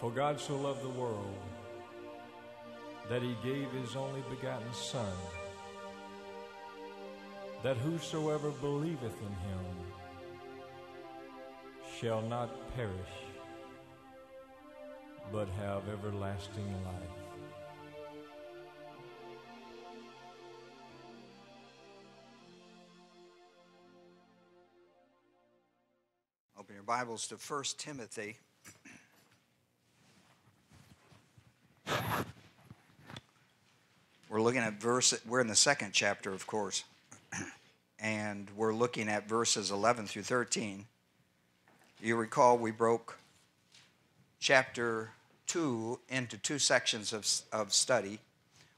For God so loved the world that he gave his only begotten Son, that whosoever believeth in him shall not perish, but have everlasting life. Open your Bibles to 1 Timothy. We're looking at verse, we're in the second chapter, of course, and we're looking at verses 11 through 13. You recall we broke chapter 2 into two sections of, of study.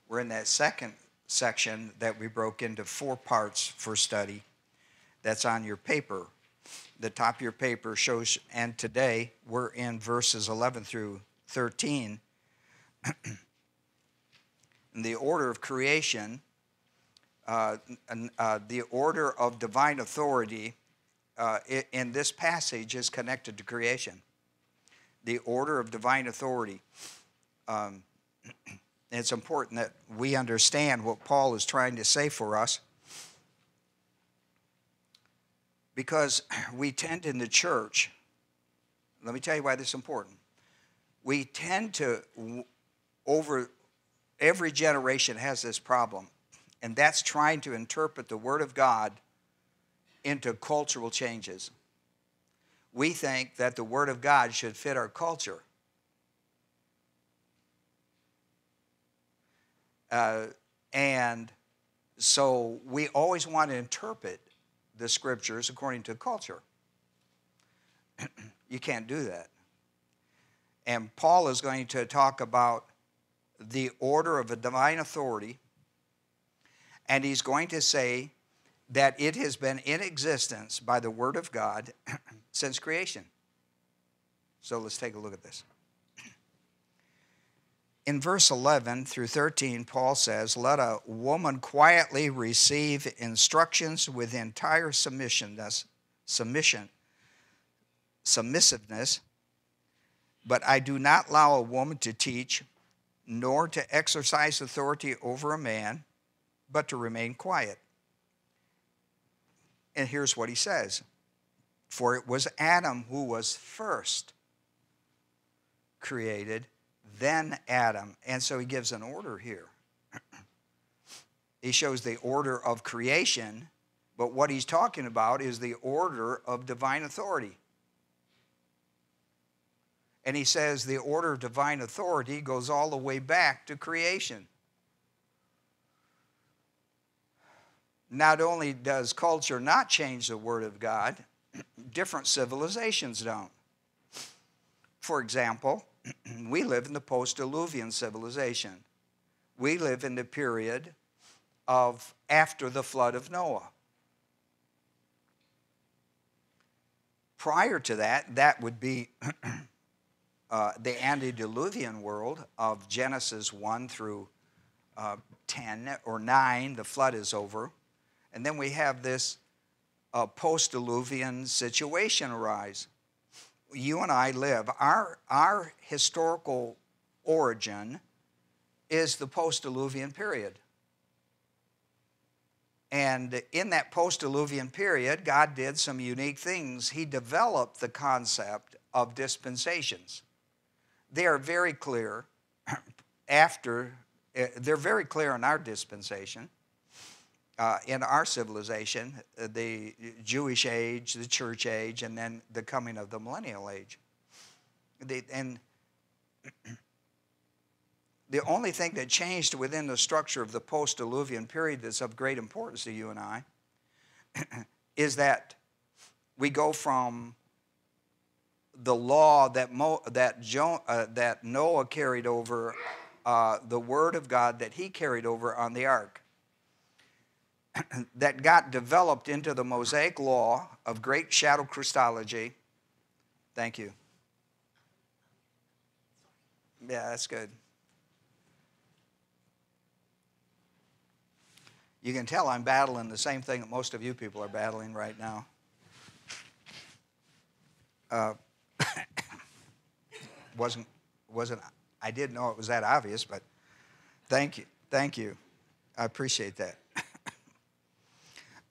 We're in that second section that we broke into four parts for study. That's on your paper. The top of your paper shows, and today we're in verses 11 through 13. the order of creation, uh, uh, the order of divine authority uh, in this passage is connected to creation. The order of divine authority. Um, it's important that we understand what Paul is trying to say for us because we tend in the church, let me tell you why this is important. We tend to, over every generation has this problem, and that's trying to interpret the Word of God into cultural changes. We think that the Word of God should fit our culture. Uh, and so we always want to interpret the scriptures according to culture. you can't do that. And Paul is going to talk about the order of a divine authority, and he's going to say that it has been in existence by the Word of God since creation. So let's take a look at this. In verse 11 through 13, Paul says, Let a woman quietly receive instructions with entire submissions, submission, submissiveness, but I do not allow a woman to teach nor to exercise authority over a man, but to remain quiet. And here's what he says For it was Adam who was first created, then Adam. And so he gives an order here. he shows the order of creation, but what he's talking about is the order of divine authority. And he says the order of divine authority goes all the way back to creation. Not only does culture not change the Word of God, different civilizations don't. For example, we live in the post diluvian civilization. We live in the period of after the flood of Noah. Prior to that, that would be uh, the antediluvian world of Genesis 1 through uh, 10 or 9, the flood is over. And then we have this uh, post diluvian situation arise. You and I live, our, our historical origin is the post diluvian period. And in that post diluvian period, God did some unique things. He developed the concept of dispensations they are very clear after, eh, they're very clear in our dispensation, uh, in our civilization, uh, the Jewish age, the church age, and then the coming of the millennial age. And the only thing that changed within the structure of the post diluvian period that's of great importance to you and I is that we go from the law that, Mo, that, jo, uh, that Noah carried over, uh, the word of God that he carried over on the ark, that got developed into the Mosaic law of great shadow Christology. Thank you. Yeah, that's good. You can tell I'm battling the same thing that most of you people are battling right now. Uh, wasn't wasn't I didn't know it was that obvious, but thank you. Thank you. I appreciate that.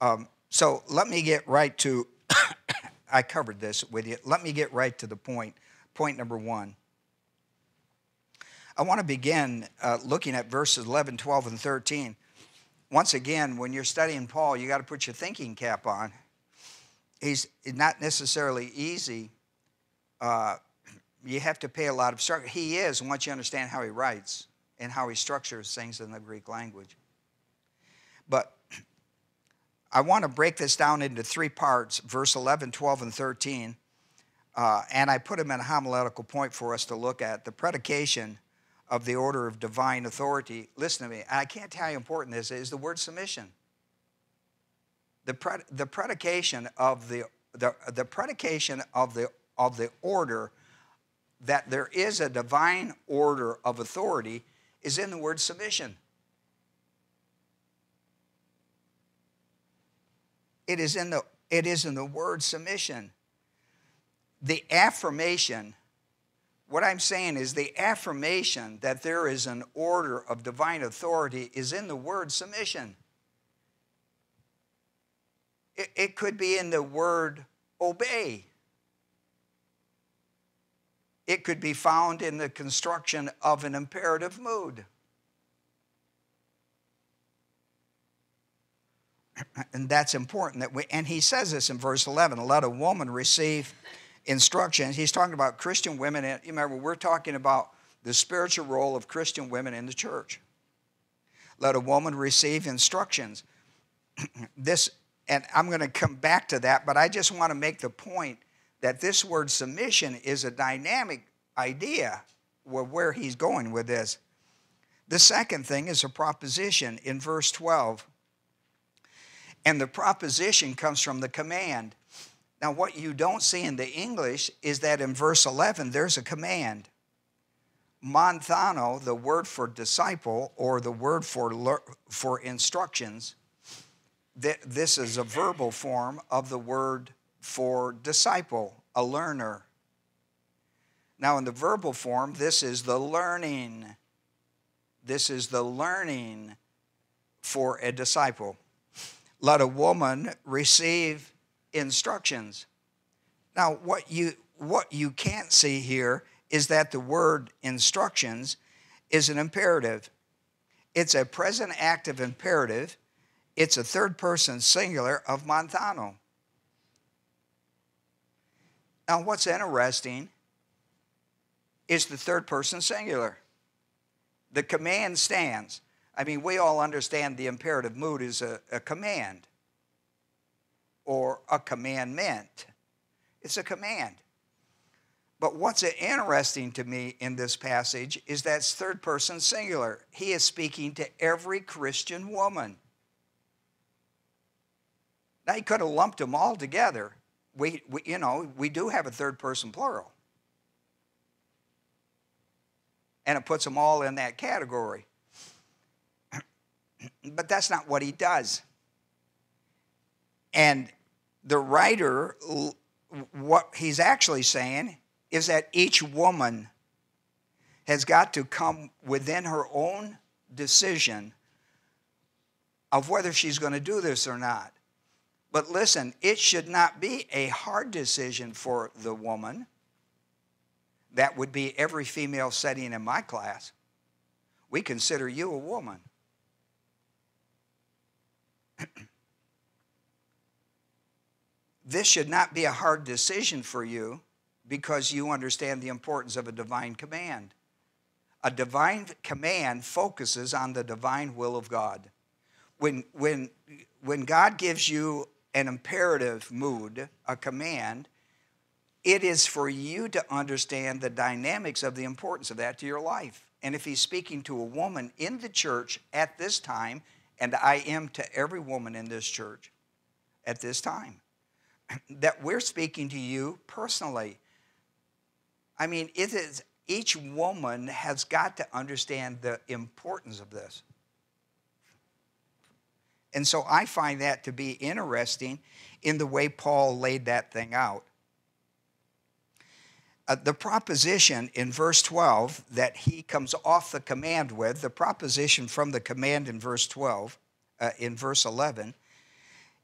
um, so let me get right to, I covered this with you. Let me get right to the point. Point number one. I want to begin uh, looking at verses 11, 12, and 13. Once again, when you're studying Paul, you got to put your thinking cap on. He's not necessarily easy. Uh, you have to pay a lot of structure. He is once you understand how he writes and how he structures things in the Greek language. But I want to break this down into three parts verse 11, 12, and 13. Uh, and I put them in a homiletical point for us to look at the predication of the order of divine authority. Listen to me, I can't tell you how important this is the word submission. The, pred- the predication of the, the, the predication of the, of the order that there is a divine order of authority is in the word submission. It is in the, it is in the word submission. The affirmation, what I'm saying is the affirmation that there is an order of divine authority is in the word submission. It, it could be in the word obey. It could be found in the construction of an imperative mood. And that's important that we and he says this in verse 11, let a woman receive instructions. He's talking about Christian women. And you remember, we're talking about the spiritual role of Christian women in the church. Let a woman receive instructions. this, and I'm going to come back to that, but I just want to make the point that this word submission is a dynamic idea where he's going with this. The second thing is a proposition in verse 12. And the proposition comes from the command. Now, what you don't see in the English is that in verse 11, there's a command. Manthano, the word for disciple or the word for, for instructions, that this is a verbal form of the word for disciple, a learner. Now, in the verbal form, this is the learning. This is the learning for a disciple. Let a woman receive instructions. Now, what you, what you can't see here is that the word instructions is an imperative. It's a present active imperative. It's a third person singular of manthano. Now, what's interesting is the third person singular. The command stands. I mean, we all understand the imperative mood is a, a command or a commandment. It's a command. But what's interesting to me in this passage is that third person singular. He is speaking to every Christian woman. Now, he could have lumped them all together. We, we, you know, we do have a third person plural. And it puts them all in that category. but that's not what he does. And the writer, what he's actually saying is that each woman has got to come within her own decision of whether she's going to do this or not. But listen, it should not be a hard decision for the woman. That would be every female setting in my class. We consider you a woman. this should not be a hard decision for you because you understand the importance of a divine command. A divine command focuses on the divine will of God. When, when, when God gives you an imperative mood, a command, it is for you to understand the dynamics of the importance of that to your life. And if he's speaking to a woman in the church at this time, and I am to every woman in this church at this time, that we're speaking to you personally. I mean, it is each woman has got to understand the importance of this. And so I find that to be interesting in the way Paul laid that thing out. uh, the proposition in verse 12 that he comes off the command with, the proposition from the command in verse 12, uh, in verse 11,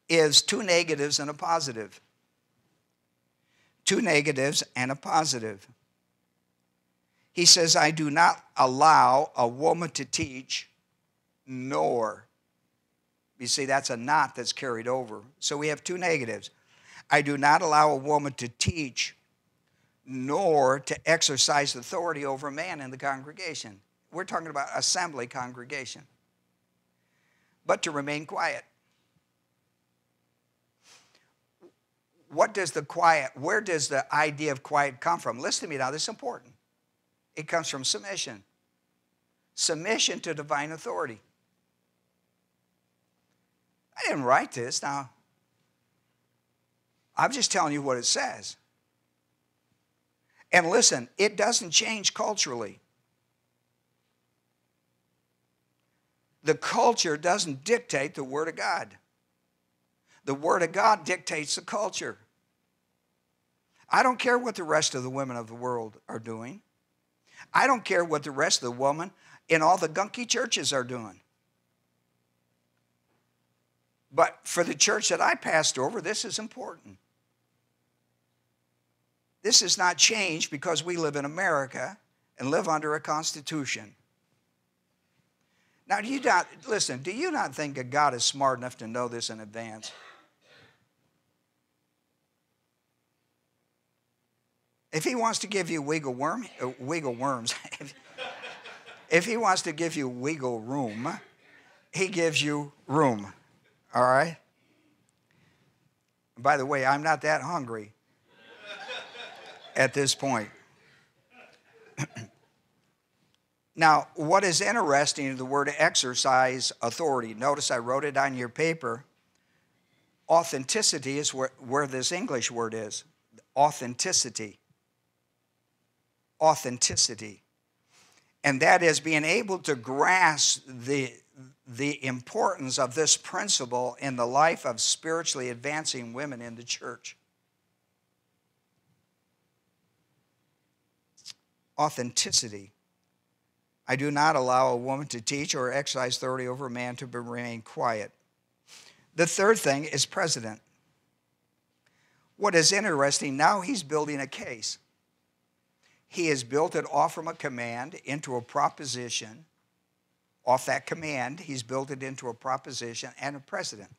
is two negatives and a positive. Two negatives and a positive. He says, I do not allow a woman to teach, nor. You see, that's a not that's carried over. So we have two negatives. I do not allow a woman to teach, nor to exercise authority over a man in the congregation. We're talking about assembly congregation. But to remain quiet. What does the quiet, where does the idea of quiet come from? Listen to me now, this is important. It comes from submission. Submission to divine authority. I didn't write this. Now, I'm just telling you what it says. And listen, it doesn't change culturally. The culture doesn't dictate the Word of God. The Word of God dictates the culture. I don't care what the rest of the women of the world are doing. I don't care what the rest of the women in all the gunky churches are doing. But for the church that I passed over, this is important. This has not changed because we live in America and live under a constitution. Now, do you not, listen, do you not think that God is smart enough to know this in advance? If he wants to give you wiggle worm, uh, wiggle worms, if, if he wants to give you wiggle room, he gives you room. All right? By the way, I'm not that hungry at this point. now, what is interesting is the word exercise authority. Notice I wrote it on your paper. Authenticity is where, where this English word is. Authenticity authenticity. And that is being able to grasp the, the importance of this principle in the life of spiritually advancing women in the church. Authenticity. I do not allow a woman to teach or exercise authority over a man to remain quiet. The third thing is president. What is interesting, now he's building a case. He has built it off from a command into a proposition. Off that command, he's built it into a proposition and a precedent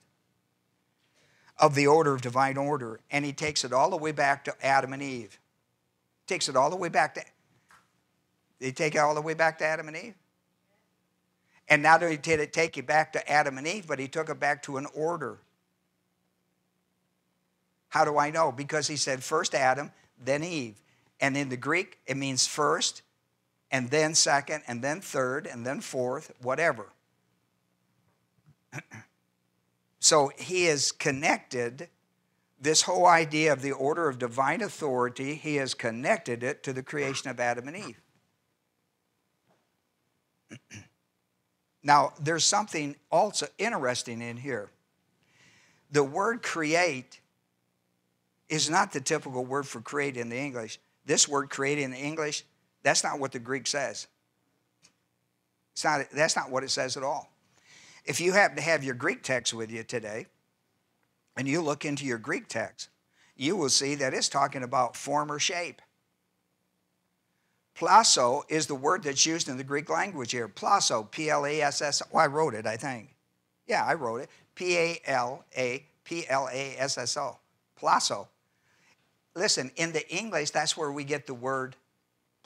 of the order of divine order. And he takes it all the way back to Adam and Eve. Takes it all the way back to. They take it all the way back to Adam and Eve? And not only did it take it back to Adam and Eve, but he took it back to an order. How do I know? Because he said first Adam, then Eve. And in the Greek, it means first, and then second, and then third, and then fourth, whatever. so he has connected this whole idea of the order of divine authority, he has connected it to the creation of Adam and Eve. now, there's something also interesting in here. The word create is not the typical word for create in the English. This word create in the English, that's not what the Greek says. It's not, that's not what it says at all. If you happen to have your Greek text with you today, and you look into your Greek text, you will see that it's talking about form or shape. Plasso is the word that's used in the Greek language here. Plasso, P L A S S. I wrote it, I think. Yeah, I wrote it. P A L A P L A S S O. Plasso. listen, in the English, that's where we get the word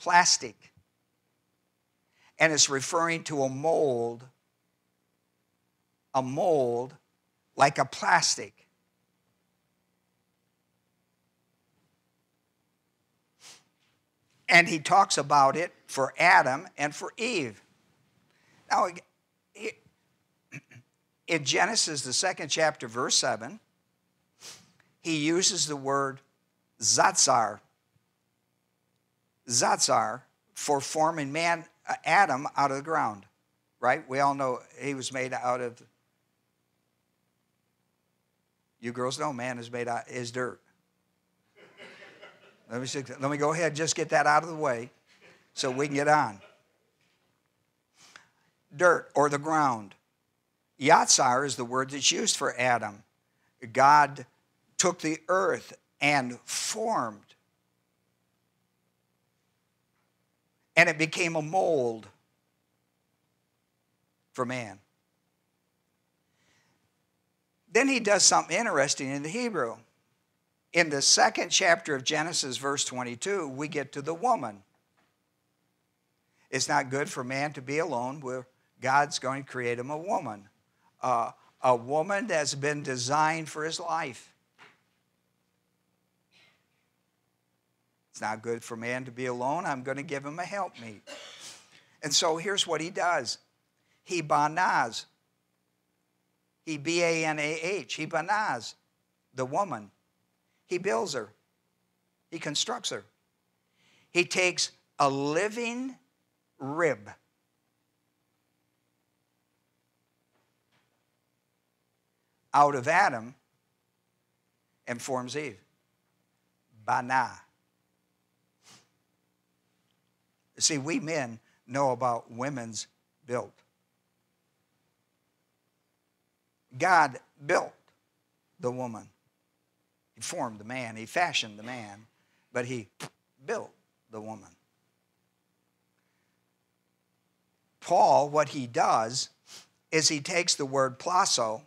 plastic. And it's referring to a mold, a mold like a plastic. And he talks about it for Adam and for Eve. Now, in Genesis, the second chapter, verse 7, he uses the word Yatsar. Yatsar for forming man, uh, Adam out of the ground, right? We all know he was made out of. You girls know man is made out is dirt. Let me, see, let me go ahead just get that out of the way so we can get on. Dirt or the ground. Yatsar is the word that's used for Adam. God took the earth and formed, and it became a mold for man. Then he does something interesting in the Hebrew. In the second chapter of Genesis, verse 22, we get to the woman. It's not good for man to be alone. Where God's going to create him a woman, uh, a woman that's been designed for his life. Not good for man to be alone. I'm going to give him a helpmeet. And so here's what he does he banaz. He B A N A H. He banaz, the woman. He builds her, he constructs her. He takes a living rib. Out of Adam and forms Eve. Bana. See, we men know about women's built. God built the woman. He formed the man, he fashioned the man, but he built the woman. Paul, what he does is he takes the word plasso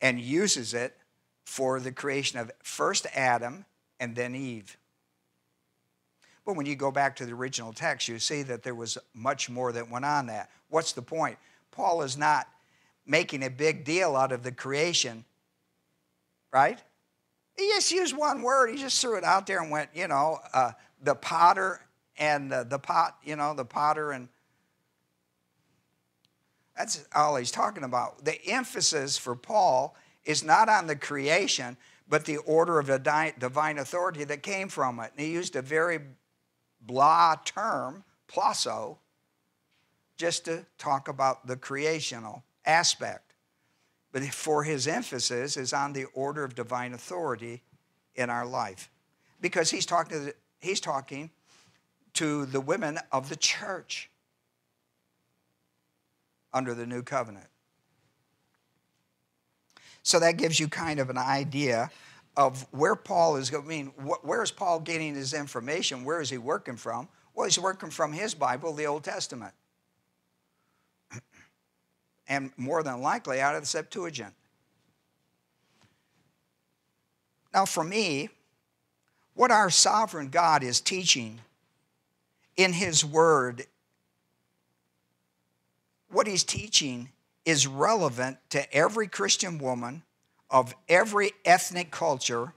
and uses it for the creation of first Adam and then Eve. But when you go back to the original text, you see that there was much more that went on that. What's the point? Paul is not making a big deal out of the creation, right? He just used one word. He just threw it out there and went, you know, uh, the potter and uh, the pot, you know, the potter and that's all he's talking about. The emphasis for Paul is not on the creation, but the order of the divine authority that came from it. And he used a very blah term, plasso, just to talk about the creational aspect. But for his emphasis is on the order of divine authority in our life. Because he's talking to the, he's talking to the women of the church under the new covenant. So that gives you kind of an idea of where Paul is going. I mean, where is Paul getting his information? Where is he working from? Well, he's working from his Bible, the Old Testament. And more than likely out of the Septuagint. Now, for me, what our sovereign God is teaching in His Word, what He's teaching is relevant to every Christian woman of every ethnic culture,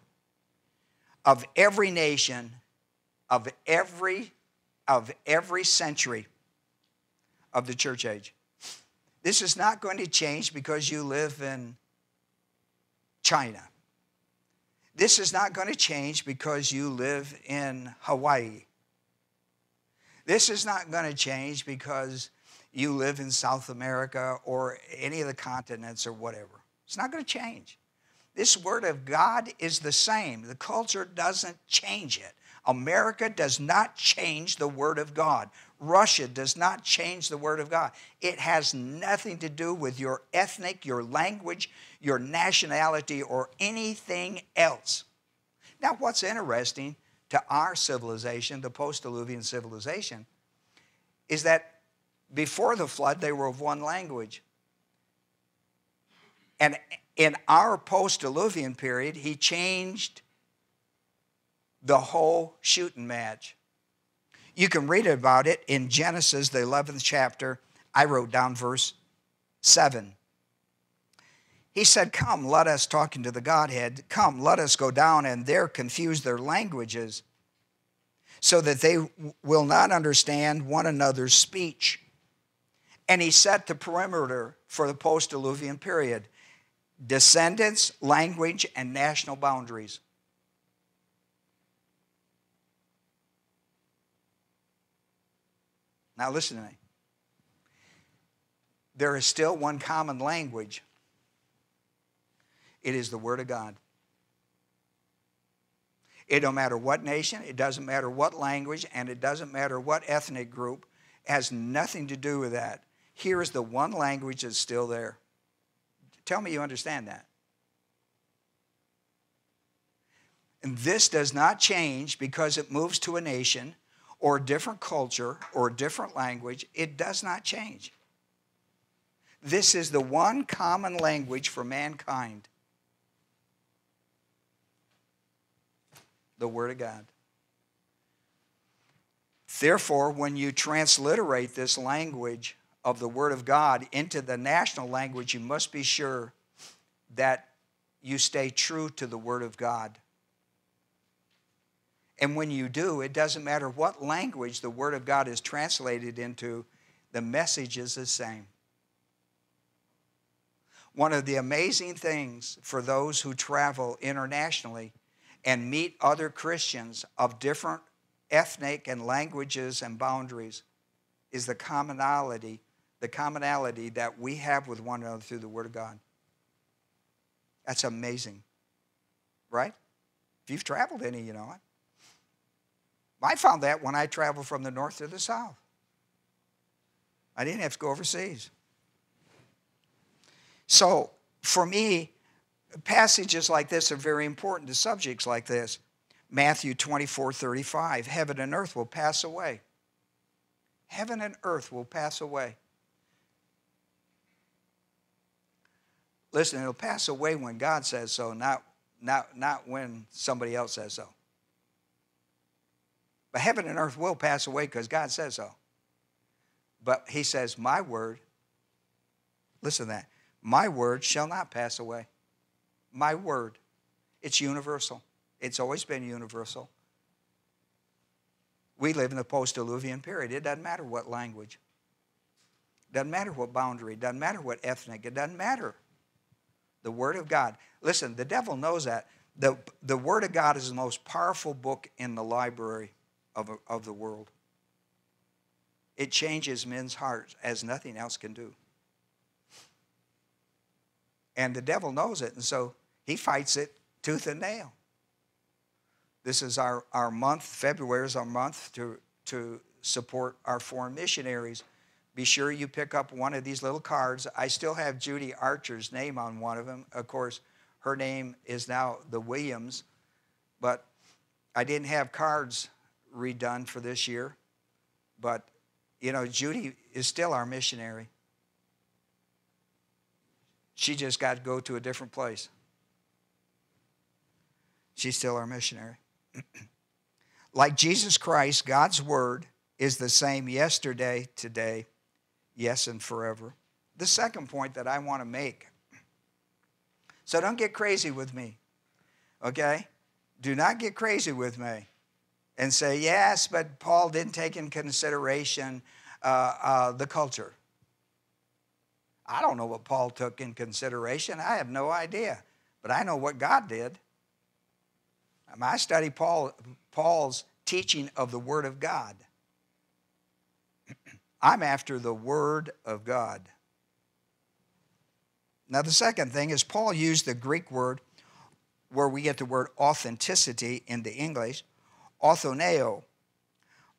of every nation, of every, of every century of the church age. This is not going to change because you live in China. This is not going to change because you live in Hawaii. This is not going to change because you live in South America or any of the continents or whatever. It's not going to change. This Word of God is the same. The culture doesn't change it. America does not change the Word of God. Russia does not change the Word of God. It has nothing to do with your ethnic, your language, your nationality, or anything else. Now, what's interesting to our civilization, the post diluvian civilization, is that before the flood, they were of one language. And in our post diluvian period, he changed the whole shooting match. You can read about it in Genesis, the 11th chapter. I wrote down verse 7. He said, Come, let us, talking to the Godhead, come, let us go down and there confuse their languages so that they will not understand one another's speech. And he set the perimeter for the post diluvian period descendants, language, and national boundaries. Now, listen to me. There is still one common language it is the Word of God. It don't matter what nation, it doesn't matter what language, and it doesn't matter what ethnic group. Has nothing to do with that. Here is the one language that's still there. Tell me you understand that. And this does not change because it moves to a nation or a different culture or a different language. It does not change. This is the one common language for mankind the Word of God. Therefore, when you transliterate this language of the Word of God into the national language, you must be sure that you stay true to the Word of God. And when you do, it doesn't matter what language the Word of God is translated into, the message is the same. One of the amazing things for those who travel internationally and meet other Christians of different ethnic and languages and boundaries is the commonality, the commonality that we have with one another through the Word of God. That's amazing. Right? If you've traveled any, you know it. I found that when I traveled from the north to the south. I didn't have to go overseas. So, for me, passages like this are very important to subjects like this. Matthew 24 35. Heaven and earth will pass away. Heaven and earth will pass away. Listen, it'll pass away when God says so, not, not, not when somebody else says so. But heaven and earth will pass away because God says so. But He says, My word, listen to that, my word shall not pass away. My word. It's universal. It's always been universal. We live in the post diluvian period. It doesn't matter what language, doesn't matter what boundary, doesn't matter what ethnic, it doesn't matter. The Word of God. Listen, the devil knows that. The, the Word of God is the most powerful book in the library of, of the world. It changes men's hearts as nothing else can do. And the devil knows it, and so he fights it tooth and nail. This is our, our month, February is our month to, to support our foreign missionaries. Be sure you pick up one of these little cards. I still have Judy Archer's name on one of them. Of course, her name is now the Williams, but I didn't have cards redone for this year. But, you know, Judy is still our missionary. She just got to go to a different place. She's still our missionary. like Jesus Christ, God's word is the same yesterday, today, yes, and forever. The second point that I want to make. So don't get crazy with me, okay? Do not get crazy with me and say, yes, but Paul didn't take in consideration uh, uh, the culture. I don't know what Paul took in consideration. I have no idea. But I know what God did. I study Paul, Paul's teaching of the Word of God. I'm after the Word of God. Now, the second thing is Paul used the Greek word where we get the word authenticity in the English, authenteo.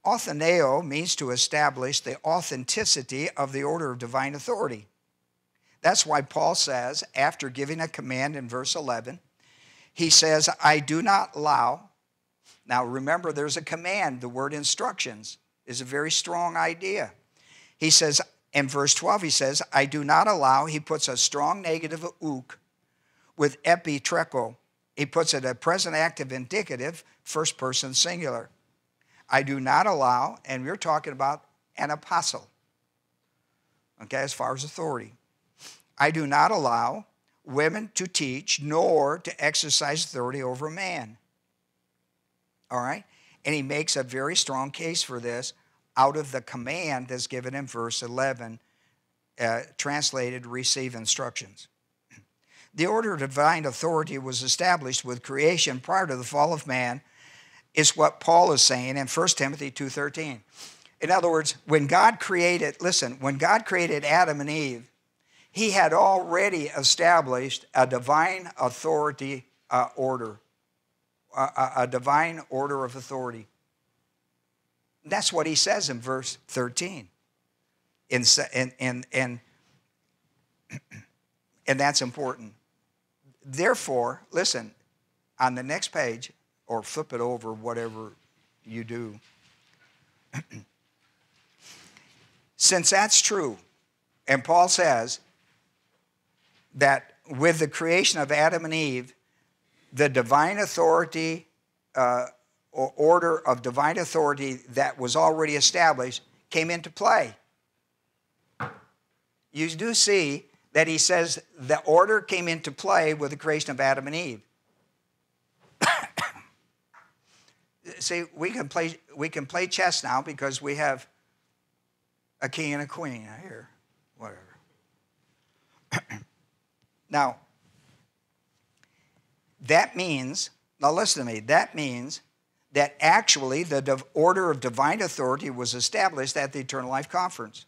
Authenteo means to establish the authenticity of the order of divine authority. That's why Paul says, after giving a command in verse 11, he says, I do not allow. Now remember, there's a command. The word instructions is a very strong idea. He says, in verse 12, he says, I do not allow. He puts a strong negative ook with epitrepo. He puts it a present active indicative, first person singular. I do not allow, and we're talking about an apostle, okay, as far as authority. I do not allow women to teach nor to exercise authority over man. All right? And he makes a very strong case for this out of the command that's given in verse 11, uh, translated receive instructions. The order of divine authority was established with creation prior to the fall of man, is what Paul is saying in 1 Timothy 2.13. In other words, when God created, listen, when God created Adam and Eve, he had already established a divine authority uh, order, a, a divine order of authority. That's what he says in verse 13. In, and, and, and, and that's important. Therefore, listen, on the next page, or flip it over, whatever you do. Since that's true, and Paul says that with the creation of Adam and Eve, the divine authority uh, order of divine authority that was already established came into play. You do see that he says the order came into play with the creation of Adam and Eve. see, we can play we can play chess now because we have a king and a queen here, whatever. now, that means, now listen to me, that means that actually the order of divine authority was established at the Eternal Life Conference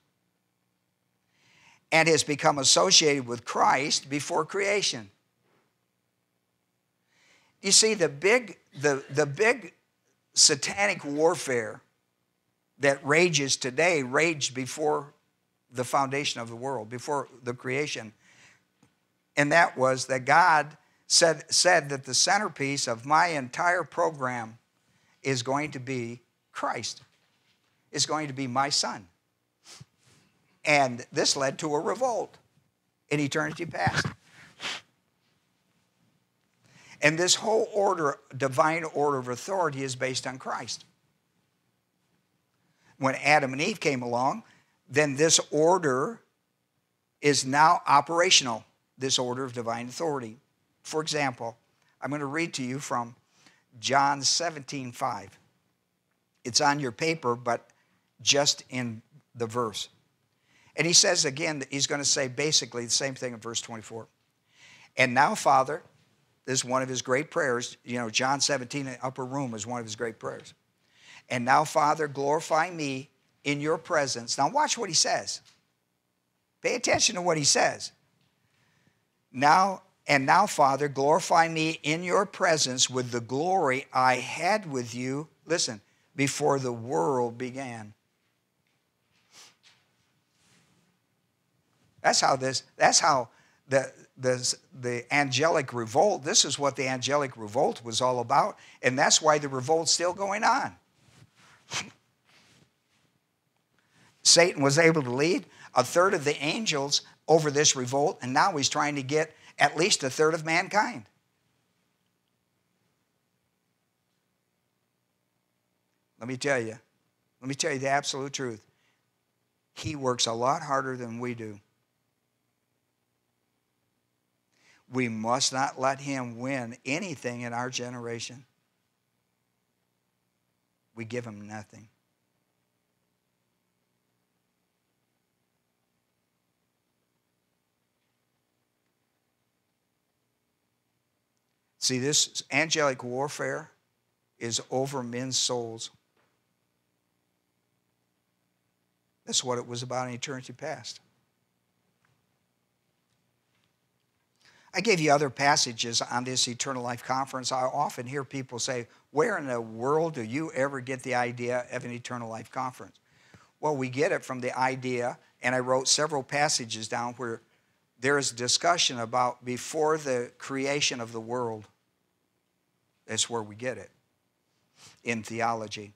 and has become associated with Christ before creation. You see, the big, the, the big satanic warfare that rages today raged before the foundation of the world, before the creation. And that was that God said, said that the centerpiece of my entire program is going to be Christ, is going to be my son. And this led to a revolt in eternity past. And this whole order, divine order of authority, is based on Christ. When Adam and Eve came along, then this order is now operational, this order of divine authority. For example, I'm going to read to you from John 17 5. It's on your paper, but just in the verse. And he says again, that he's going to say basically the same thing in verse 24. And now, Father, this is one of his great prayers. You know, John 17, the upper room is one of his great prayers. And now, Father, glorify me in your presence. Now, watch what he says. Pay attention to what he says. Now, and now, Father, glorify me in your presence with the glory I had with you, listen, before the world began. That's how this, that's how the, the, the angelic revolt, this is what the angelic revolt was all about, and that's why the revolt's still going on. Satan was able to lead a third of the angels over this revolt, and now he's trying to get at least a third of mankind. Let me tell you, let me tell you the absolute truth. He works a lot harder than we do. We must not let him win anything in our generation. We give him nothing. See, this angelic warfare is over men's souls. That's what it was about in eternity past. I gave you other passages on this Eternal Life Conference. I often hear people say, Where in the world do you ever get the idea of an Eternal Life Conference? Well, we get it from the idea, and I wrote several passages down where there is discussion about before the creation of the world. That's where we get it in theology.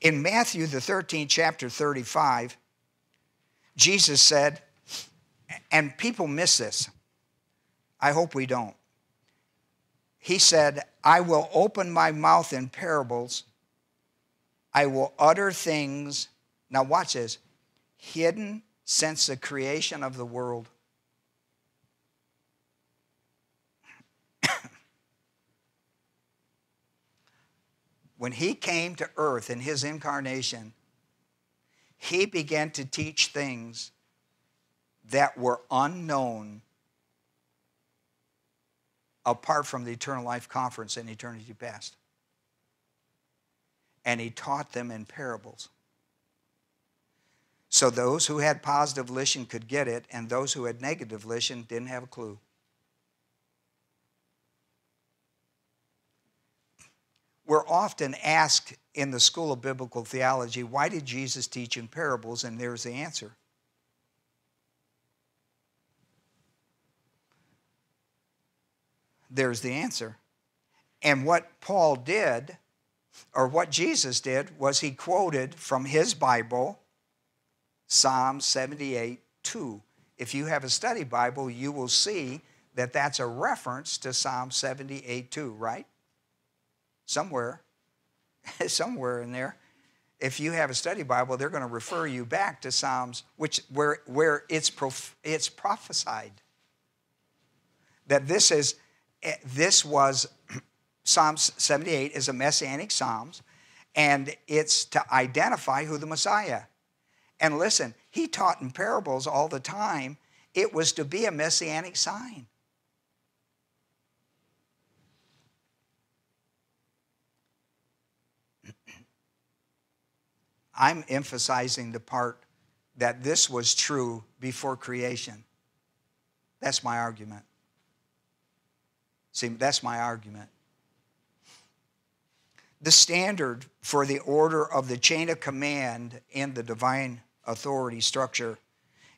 In Matthew, the 13th chapter, 35, Jesus said, and people miss this. I hope we don't. He said, I will open my mouth in parables. I will utter things. Now, watch this hidden since the creation of the world. When he came to earth in his incarnation, he began to teach things that were unknown apart from the Eternal Life Conference in eternity past. And he taught them in parables. So those who had positive volition could get it, and those who had negative volition didn't have a clue. We're often asked in the School of Biblical Theology, why did Jesus teach in parables? And there's the answer. There's the answer. And what Paul did, or what Jesus did, was he quoted from his Bible Psalm 78 2. If you have a study Bible, you will see that that's a reference to Psalm 78 2, right? Somewhere, somewhere in there. If you have a study Bible, they're going to refer you back to Psalms, which where where it's prof, it's prophesied that this is eh, this was Psalm 78 is a messianic psalms, and it's to identify who the Messiah. And listen, he taught in parables all the time. It was to be a messianic sign. I'm emphasizing the part that this was true before creation. That's my argument. See, that's my argument. The standard for the order of the chain of command in the divine authority structure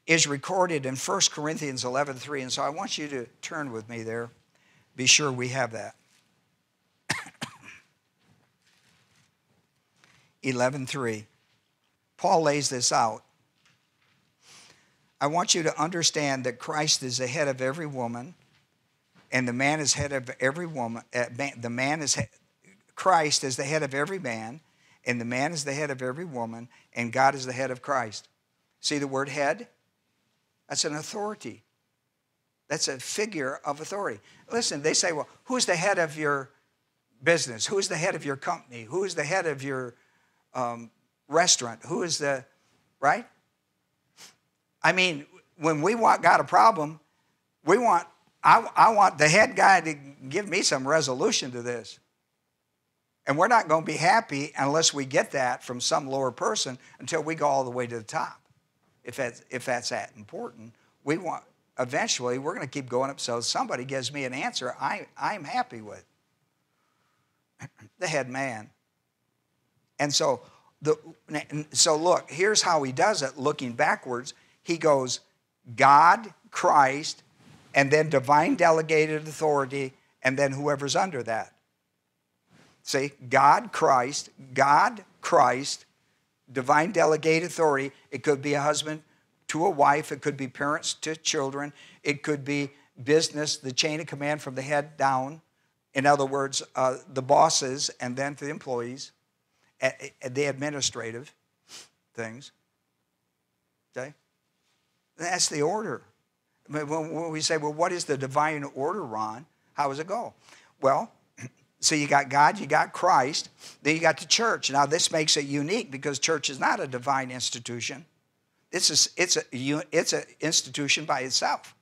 is recorded in 1 Corinthians 11:3 and so I want you to turn with me there. Be sure we have that. 11:3 Paul lays this out. I want you to understand that Christ is the head of every woman and the man is head of every woman uh, the man is Christ is the head of every man and the man is the head of every woman and God is the head of Christ. See the word head? That's an authority. That's a figure of authority. Listen, they say, well, who's the head of your business? Who's the head of your company? Who is the head of your um, restaurant? Who is the, right? I mean, when we want, got a problem, we want, I, I want the head guy to give me some resolution to this. And we're not going to be happy unless we get that from some lower person until we go all the way to the top if that's, if that's that important. We want, eventually, we're going to keep going up. So somebody gives me an answer I, I'm happy with. the head man. And so, the, so look, here's how he does it looking backwards. He goes, God, Christ, and then divine delegated authority, and then whoever's under that. See, God, Christ, God, Christ, divine delegated authority. It could be a husband to a wife, it could be parents to children, it could be business, the chain of command from the head down. In other words, uh, the bosses and then to the employees, the administrative things. Okay? That's the order. When we say, well, what is the divine order, Ron? How does it go? Well, so you got God, you got Christ, then you got the church. Now this makes it unique because church is not a divine institution. It's a, it's a, it's an institution by itself.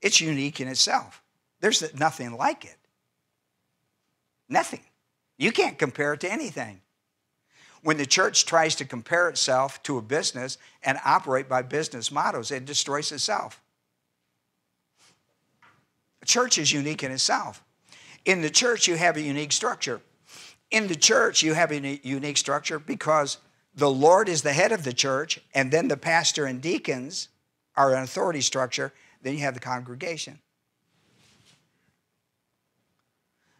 It's unique in itself. There's nothing like it. Nothing. You can't compare it to anything. When the church tries to compare itself to a business and operate by business models, it destroys itself. A church is unique in itself. In the church, you have a unique structure. In the church, you have a unique structure because the Lord is the head of the church, and then the pastor and deacons are an authority structure. Then you have the congregation.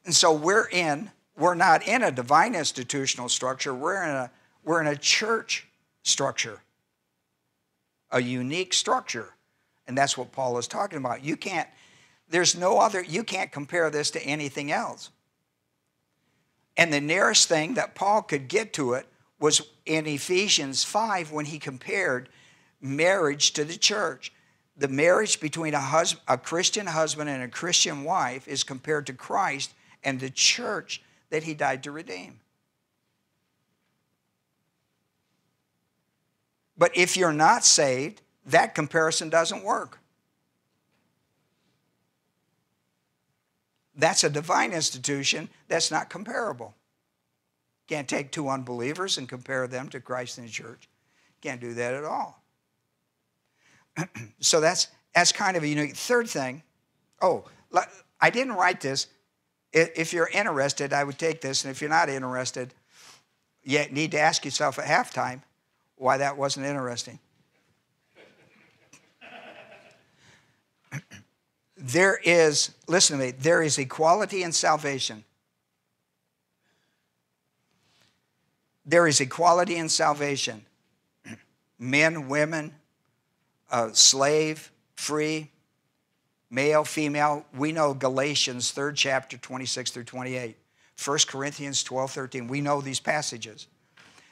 And so we're in, we're not in a divine institutional structure, we're in a, we're in a church structure, a unique structure. And that's what Paul is talking about. You can't, there's no other, you can't compare this to anything else. And the nearest thing that Paul could get to it was in Ephesians 5 when he compared marriage to the church. The marriage between a, husband, a Christian husband and a Christian wife is compared to Christ and the church that he died to redeem. But if you're not saved, that comparison doesn't work. That's a divine institution that's not comparable. Can't take two unbelievers and compare them to Christ and the church. Can't do that at all. so that's that's kind of a unique. Third thing, oh, I didn't write this. If you're interested, I would take this, and if you're not interested, you need to ask yourself at halftime why that wasn't interesting. there is, listen to me, there is equality in salvation. There is equality in salvation. Men, women, uh, slave, free, male, female. We know Galatians 3rd chapter 26 through 28. 1 Corinthians 12, 13. We know these passages.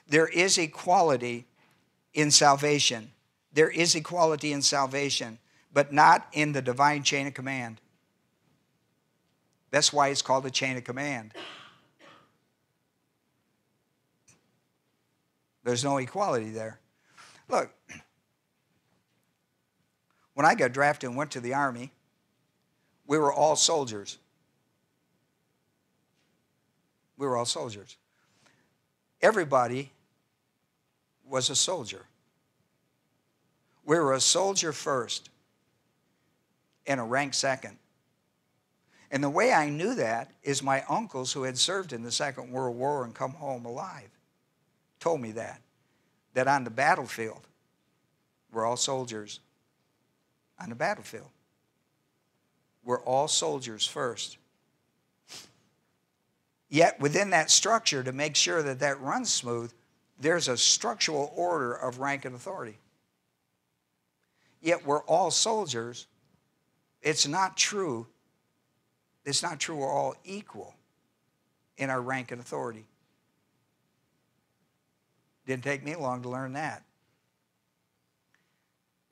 There is equality in salvation. There is equality in salvation, but not in the divine chain of command. That's why it's called the chain of command. There's no equality there. Look, when I got drafted and went to the Army, we were all soldiers. We were all soldiers. Everybody was a soldier. We were a soldier first and a rank second. And the way I knew that is my uncles who had served in the Second World War and come home alive told me that. That on the battlefield, we're all soldiers on the battlefield. We're all soldiers first. Yet within that structure, to make sure that that runs smooth, there's a structural order of rank and authority. Yet we're all soldiers. It's not true. It's not true we're all equal in our rank and authority. Didn't take me long to learn that.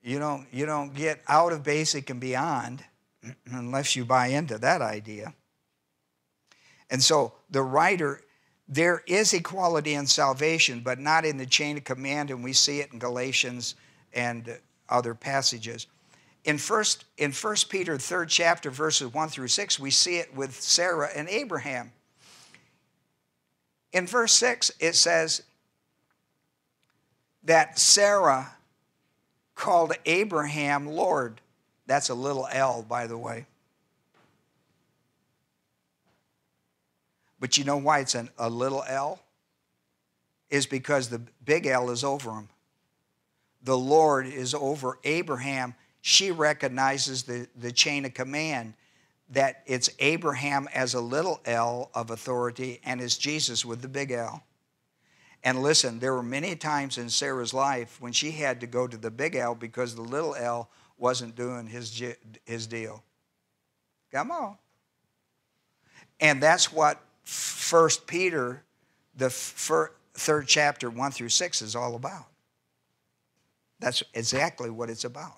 You don't, you don't get out of basic and beyond unless you buy into that idea. And so the writer, there is equality in salvation, but not in the chain of command, and we see it in Galatians and other passages. In first, in first Peter, third chapter, verses 1 through 6, we see it with Sarah and Abraham. In verse 6, it says that Sarah called Abraham Lord. That's a little L, by the way. But you know why it's an, a little L? Is because the big L is over him. The Lord is over Abraham. She recognizes the, the chain of command that it's Abraham as a little L of authority and it's Jesus with the big L. And listen, there were many times in Sarah's life when she had to go to the big L because the little L wasn't doing his, his deal. Come on. And that's what First Peter, the third chapter, 1 through 6, is all about. That's exactly what it's about.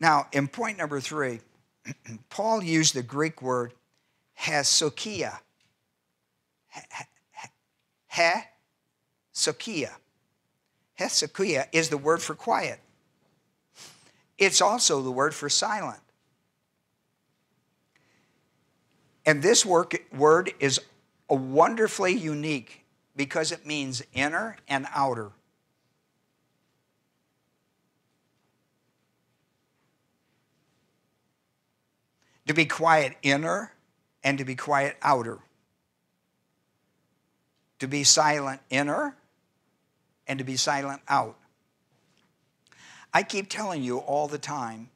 Now, in point number three, Paul used the Greek word hesuchia Hesuchia. Hesuchia is the word for quiet. It's also the word for silent. And this word is wonderfully unique because it means inner and outer. To be quiet inner and to be quiet outer to be silent inner and to be silent out. I keep telling you all the time,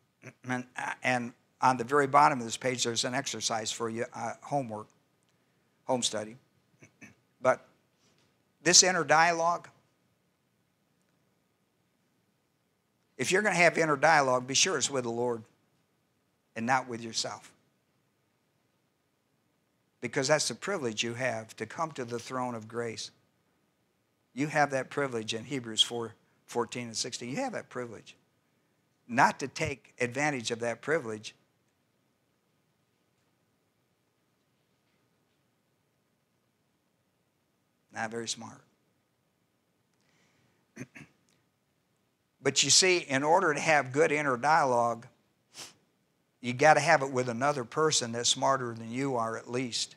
and, and on the very bottom of this page, there's an exercise for you, uh, homework, home study. But this inner dialogue, if you're going to have inner dialogue, be sure it's with the Lord and not with yourself because that's the privilege you have to come to the throne of grace. You have that privilege in Hebrews 4 14 and 16. You have that privilege. Not to take advantage of that privilege. Not very smart. but you see, in order to have good inner dialogue, you got to have it with another person that's smarter than you are, at least.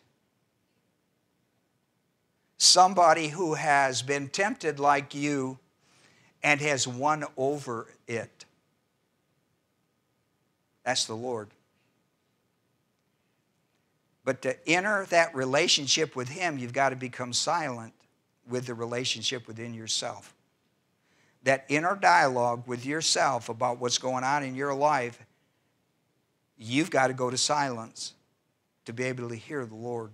Somebody who has been tempted like you and has won over it. That's the Lord. But to enter that relationship with Him, you've got to become silent with the relationship within yourself. That inner dialogue with yourself about what's going on in your life, you've got to go to silence to be able to hear the Lord.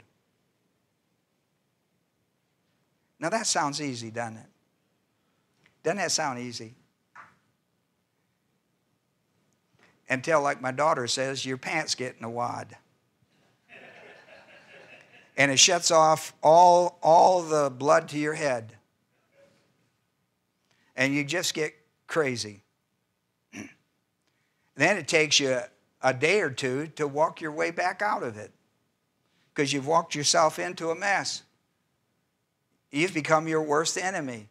Now that sounds easy, doesn't it? Doesn't that sound easy? Until, like my daughter says, your pants get in a wad. and it shuts off all, all the blood to your head. And you just get crazy. then it takes you a day or two to walk your way back out of it because you've walked yourself into a mess. You've become your worst enemy.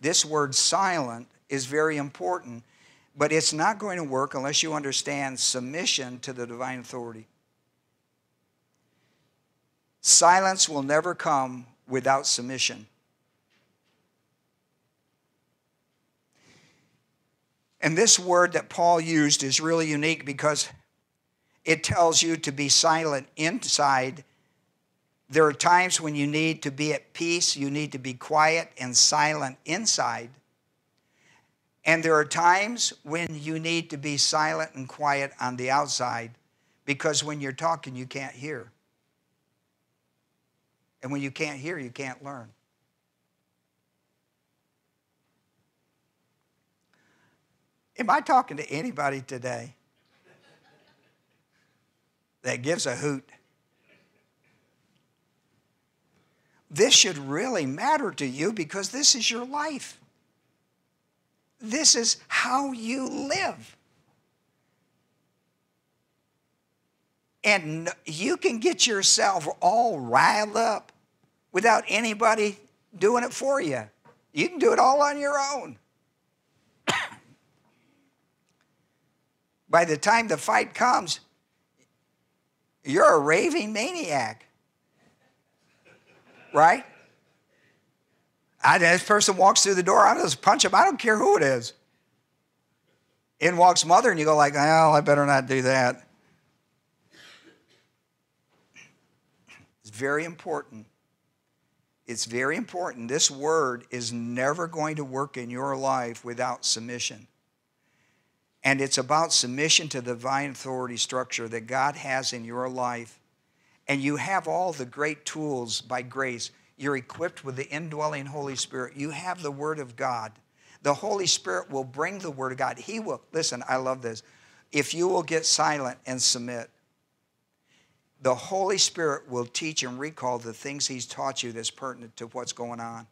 This word silent is very important, but it's not going to work unless you understand submission to the divine authority. Silence will never come without submission. And this word that Paul used is really unique because it tells you to be silent inside. There are times when you need to be at peace, you need to be quiet and silent inside. And there are times when you need to be silent and quiet on the outside because when you're talking, you can't hear. And when you can't hear, you can't learn. Am I talking to anybody today that gives a hoot. This should really matter to you because this is your life. This is how you live. And you can get yourself all riled up without anybody doing it for you. You can do it all on your own. By the time the fight comes, you're a raving maniac. Right? I, this person walks through the door, I just punch him. I don't care who it is. In walks mother, and you go like, "Oh, I better not do that." It's very important. It's very important. This word is never going to work in your life without submission. And it's about submission to the divine authority structure that God has in your life. And you have all the great tools by grace. You're equipped with the indwelling Holy Spirit. You have the Word of God. The Holy Spirit will bring the Word of God. He will, listen, I love this. If you will get silent and submit, the Holy Spirit will teach and recall the things He's taught you that's pertinent to what's going on.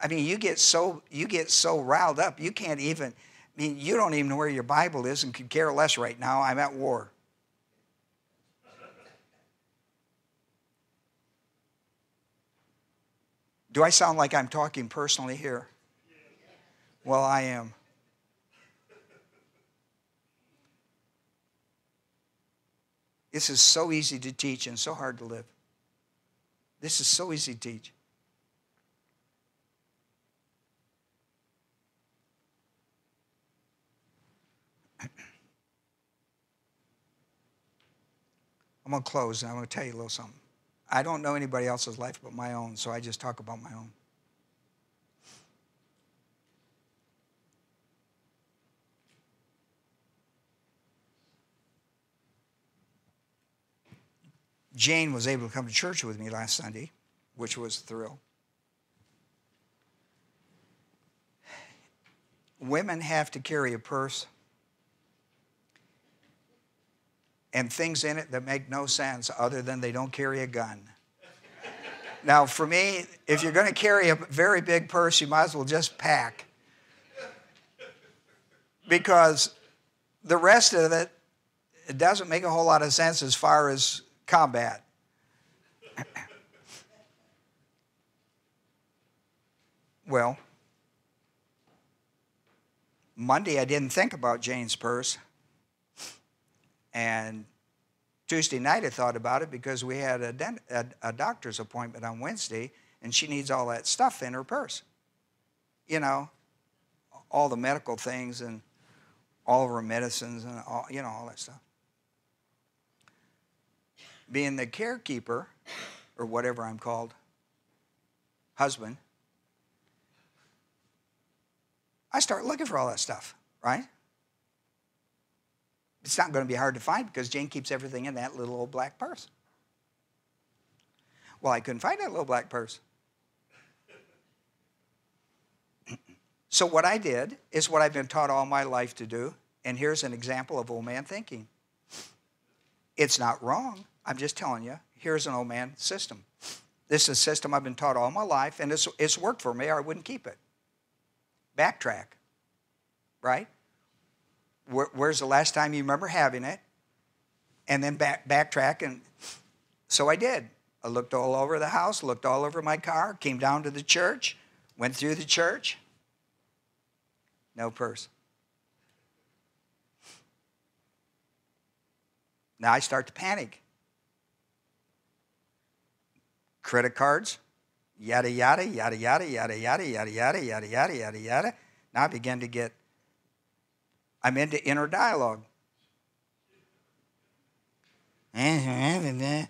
I mean, you get so you get so riled up, you can't even I mean, you don't even know where your Bible is and could care less right now. I'm at war. Do I sound like I'm talking personally here? Well, I am. This is so easy to teach and so hard to live. This is so easy to teach. I'm going to close and I'm going to tell you a little something. I don't know anybody else's life but my own, so I just talk about my own. Jane was able to come to church with me last Sunday, which was a thrill. Women have to carry a purse and things in it that make no sense other than they don't carry a gun. Now, for me, if you're going to carry a very big purse, you might as well just pack. Because the rest of it, it doesn't make a whole lot of sense as far as combat. well, Monday I didn't think about Jane's purse. And Tuesday night I thought about it because we had a, dent, a, a doctor's appointment on Wednesday and she needs all that stuff in her purse. You know, all the medical things and all of our medicines and all, you know, all that stuff. Being the carekeeper, or whatever I'm called, husband, I start looking for all that stuff, right? It's not going to be hard to find because Jane keeps everything in that little old black purse. Well, I couldn't find that little black purse. So, what I did is what I've been taught all my life to do, and here's an example of old man thinking. It's not wrong. I'm just telling you, here's an old man system. This is a system I've been taught all my life, and it's, it's worked for me, or I wouldn't keep it. Backtrack, right? Where, where's the last time you remember having it? And then back, backtrack, and so I did. I looked all over the house, looked all over my car, came down to the church, went through the church, no purse. Now I start to panic. Credit cards, yada yada yada yada yada yada yada yada yada yada yada. Now I begin to get I'm into inner dialogue.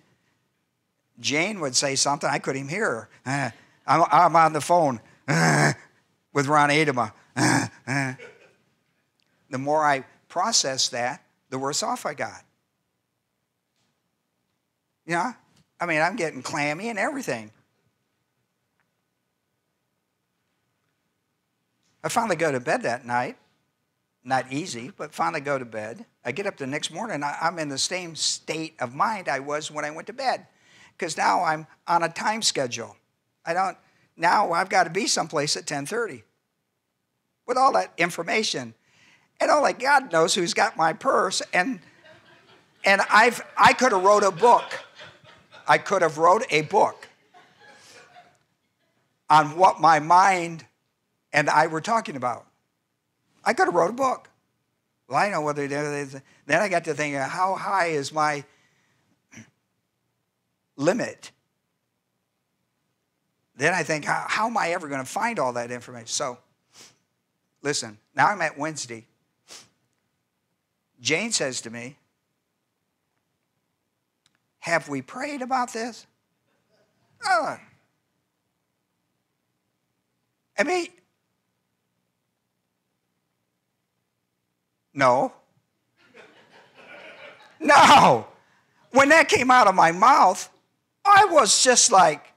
Jane would say something, I couldn't even hear her. I'm, on the phone with Ron Adema. the more I processed that, the worse off I got. You know, I mean, I'm getting clammy and everything. I finally go to bed that night. Not easy, but finally go to bed. I get up the next morning. I'm in the same state of mind I was when I went to bed because now I'm on a time schedule. I don't, now I've got to be someplace at 1030 with all that information. And only God knows who's got my purse. And, and I've, I could have wrote a book. I could have wrote a book on what my mind and I were talking about. I could have wrote a book. Well, I know whether they, then I got to thinking, how high is my limit? Then I think, how, how am I ever going to find all that information? So Listen, now I'm at Wednesday. Jane says to me, Have we prayed about this? Oh. I mean, no. No. When that came out of my mouth, I was just like,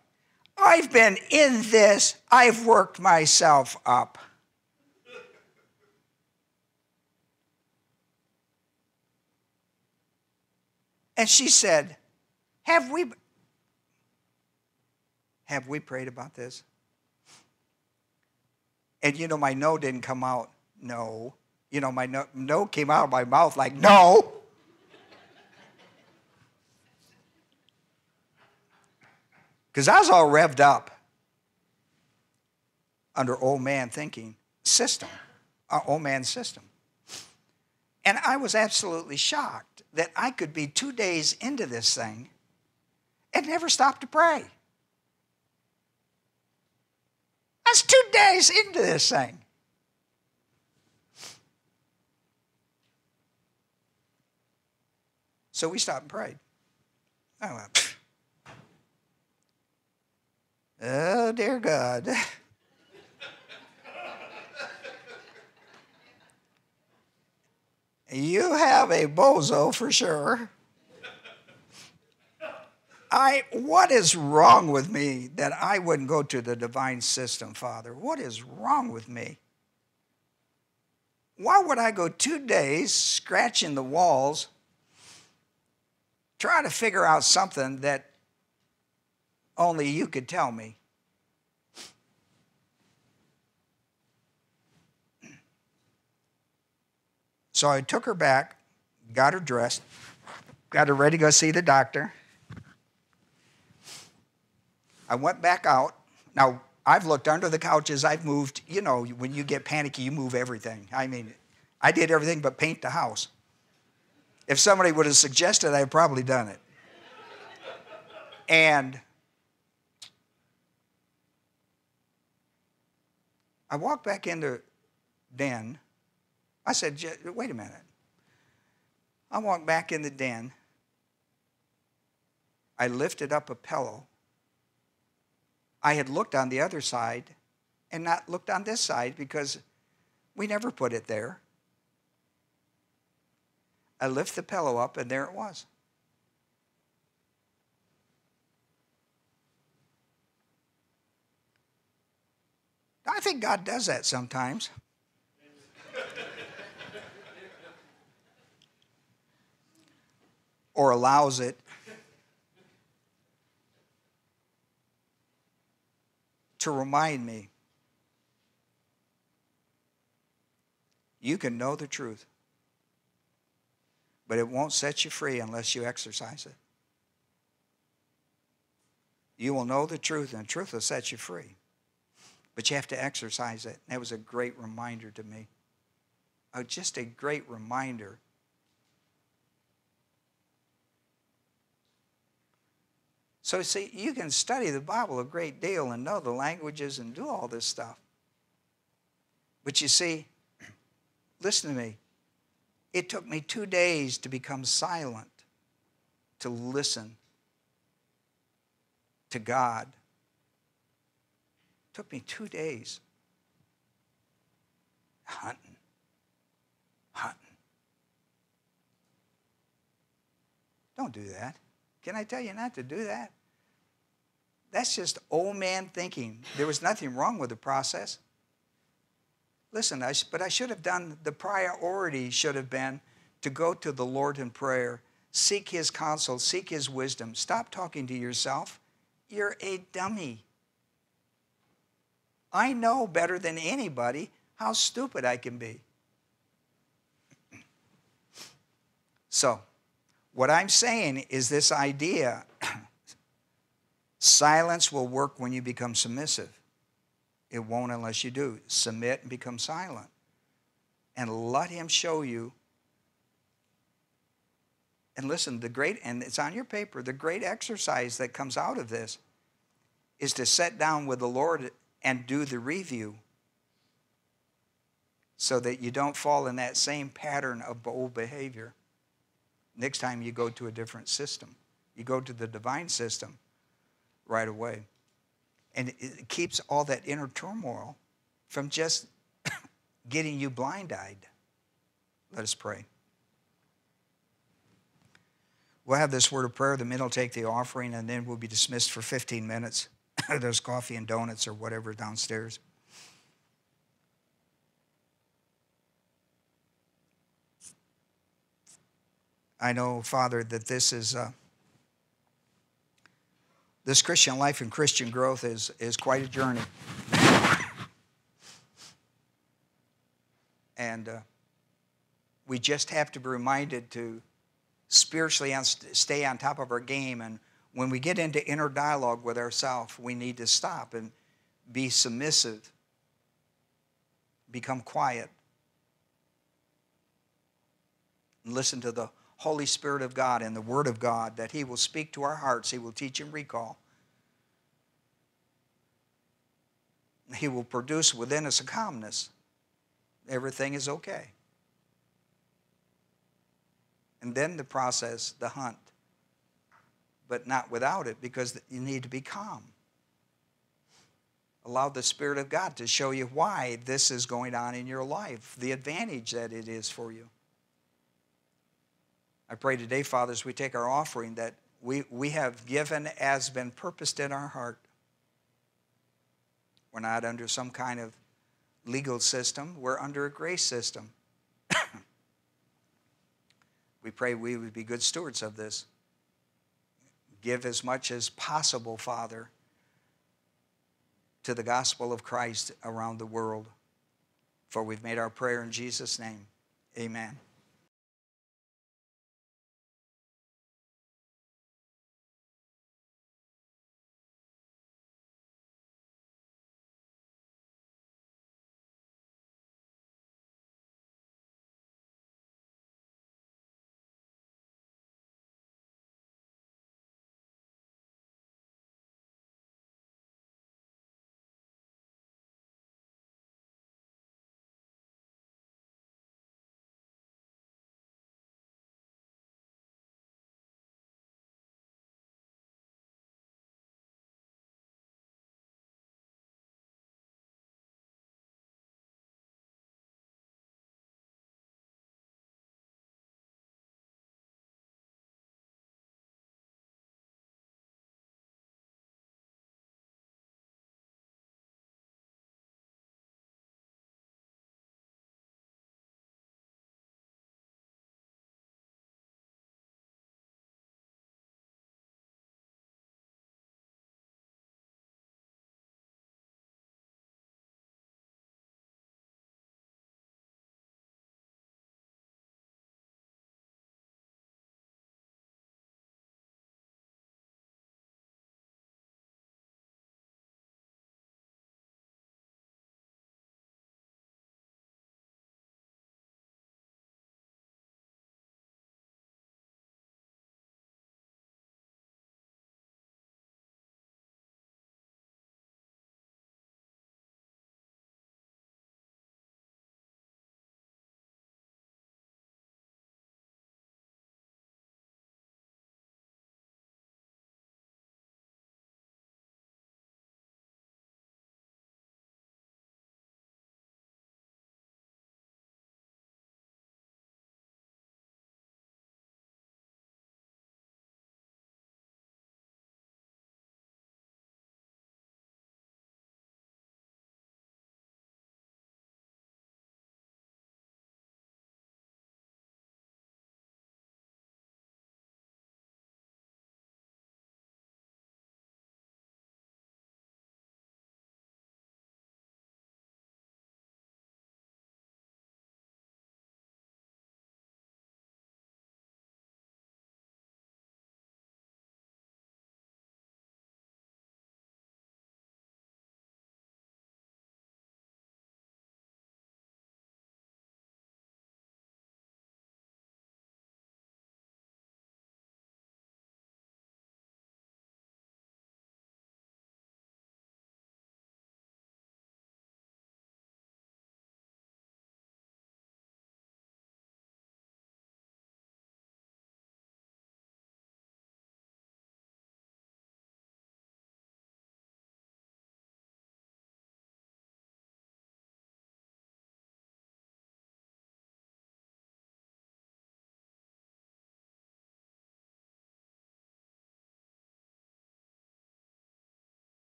I've been in this, I've worked myself up. And she said, Have we have we prayed about this? And you know, my no didn't come out, no. You know, my no, no came out of my mouth like, no. Because I was all revved up under old man thinking system, our old man system. And I was absolutely shocked that I could be two days into this thing and never stop to pray. Was two days into this thing. So we stopped and prayed. I went, oh, dear God. You have a bozo for sure. I, what is wrong with me that I wouldn't go to the divine system, Father? What is wrong with me? Why would I go two days scratching the walls, trying to figure out something that only you could tell me? So I took her back, got her dressed, got her ready to go see the doctor. I went back out. Now, I've looked under the couches, I've moved. You know, when you get panicky, you move everything. I mean, I did everything but paint the house. If somebody would have suggested, I'd probably done it. And I walked back into the den I said, wait a minute. I walked back in the den. I lifted up a pillow. I had looked on the other side and not looked on this side because we never put it there. I lift the pillow up, and there it was. I think God does that sometimes. or allows it. To remind me, you can know the truth, but it won't set you free unless you exercise it. You will know the truth, and the truth will set you free. But you have to exercise it. That was a great reminder to me. Oh, just a great reminder. So, see, you can study the Bible a great deal and know the languages and do all this stuff. But you see, listen to me. It took me two days to become silent, to listen to God It took me two days hunting, hunting. Don't do that. Can I tell you not to do that? That's just old man thinking. There was nothing wrong with the process. Listen, I, but I should have done, the priority should have been to go to the Lord in prayer, seek His counsel, seek His wisdom. Stop talking to yourself. You're a dummy. I know better than anybody how stupid I can be. So, what I'm saying is this idea silence will work when you become submissive. It won't unless you do. Submit and become silent. And let Him show you. And listen, the great, and it's on your paper, the great exercise that comes out of this is to sit down with the Lord and do the review so that you don't fall in that same pattern of old behavior. Next time you go to a different system, you go to the divine system right away. And it keeps all that inner turmoil from just getting you blind eyed. Let us pray. We'll have this word of prayer. The men will take the offering, and then we'll be dismissed for 15 minutes. There's coffee and donuts or whatever downstairs. I know, Father, that this is uh, this Christian life and Christian growth is, is quite a journey. and uh, we just have to be reminded to spiritually stay on top of our game and when we get into inner dialogue with ourselves, we need to stop and be submissive, become quiet, and listen to the Holy Spirit of God and the Word of God that He will speak to our hearts, He will teach and recall. He will produce within us a calmness. Everything is okay. And then the process, the hunt but not without it because you need to be calm. Allow the Spirit of God to show you why this is going on in your life, the advantage that it is for you. I pray today, Father, as we take our offering, that we, we have given as been purposed in our heart. We're not under some kind of legal system, we're under a grace system. we pray we would be good stewards of this. Give as much as possible, Father, to the gospel of Christ around the world. For we've made our prayer in Jesus' name. Amen.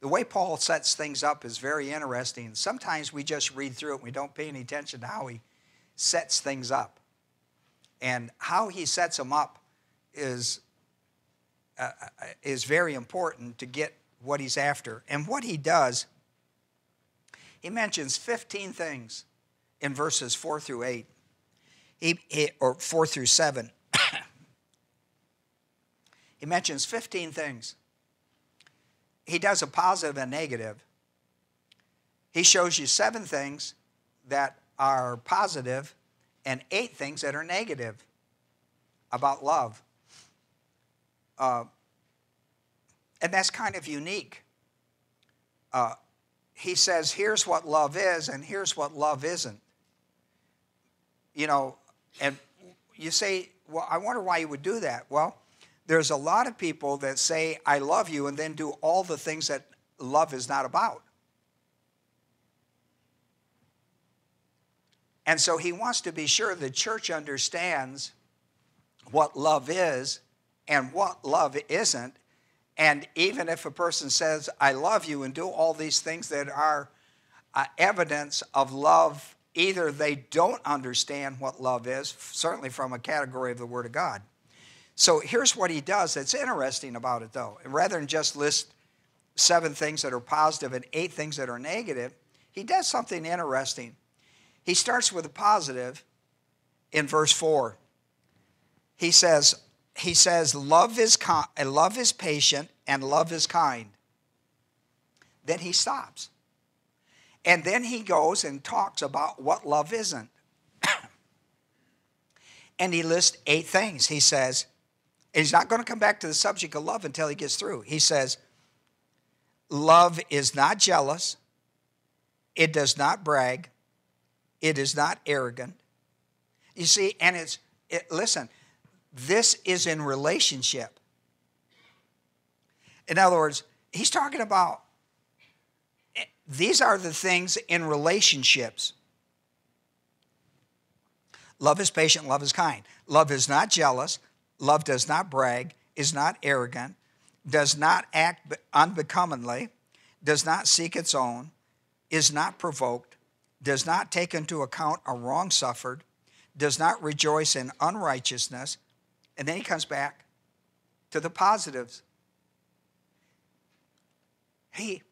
The way Paul sets things up is very interesting. Sometimes we just read through it and we don't pay any attention to how he sets things up. And how he sets them up is, uh, uh is very important to get what he's after. And what he does, he mentions 15 things in verses 4 through 8, he, he, or 4 through 7. he mentions 15 things. He does a positive and negative. He shows you seven things that are positive and eight things that are negative about love. Uh, and that's kind of unique. Uh, he says, here's what love is, and here's what love isn't. You know, and you say, well, I wonder why you would do that. Well, there's a lot of people that say, I love you, and then do all the things that love is not about. And so he wants to be sure the church understands what love is and what love isn't. And even if a person says, I love you, and do all these things that are uh, evidence of love, either they don't understand what love is, certainly from a category of the Word of God. So here's what he does that's interesting about it, though. Rather than just list seven things that are positive and eight things that are negative, he does something interesting. He starts with a positive in verse 4. He says, he says love is love is patient and love is kind. Then he stops. And then he goes and talks about what love isn't. and he lists eight things. He says, he's not going to come back to the subject of love until he gets through. He says, Love is not jealous, it does not brag, it is not arrogant. You see, and it's, it, listen, this is in relationship. In other words, he's talking about eh, these are the things in relationships. Love is patient, love is kind. Love is not jealous, love does not brag, is not arrogant, does not act unbecomingly, does not seek its own, is not provoked, does not take into account a wrong suffered, does not rejoice in unrighteousness. And then he comes back to the positives. He,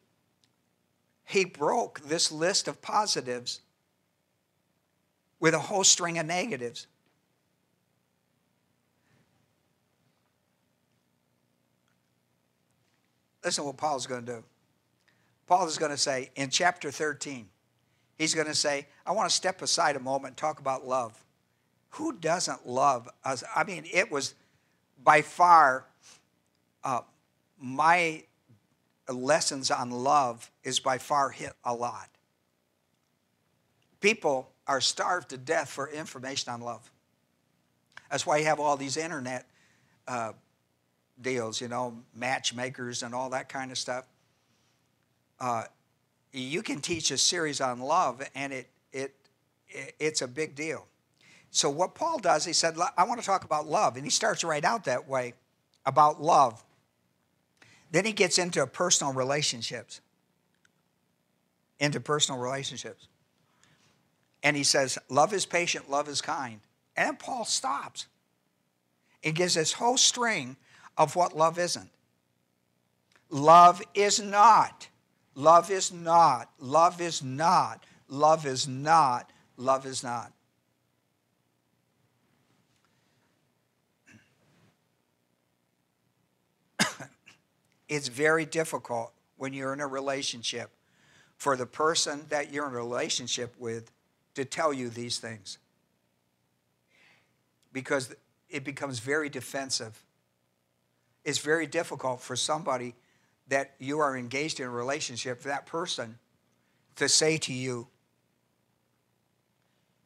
he broke this list of positives with a whole string of negatives. Listen to what Paul's going to do. Paul is going to say in chapter 13, He's going to say, I want to step aside a moment and talk about love. Who doesn't love us? I mean, it was by far uh, my lessons on love is by far hit a lot. People are starved to death for information on love. That's why you have all these internet uh, deals, you know, matchmakers and all that kind of stuff. Uh, you can teach a series on love, and it, it, it it's a big deal. So what Paul does, he said, I want to talk about love, and he starts right out that way about love. Then he gets into personal relationships, into personal relationships, and he says, love is patient, love is kind, and Paul stops. He gives this whole string of what love isn't. Love is not Love is not, love is not, love is not, love is not. it's very difficult when you're in a relationship for the person that you're in a relationship with to tell you these things because it becomes very defensive. It's very difficult for somebody that you are engaged in a relationship, that person to say to you,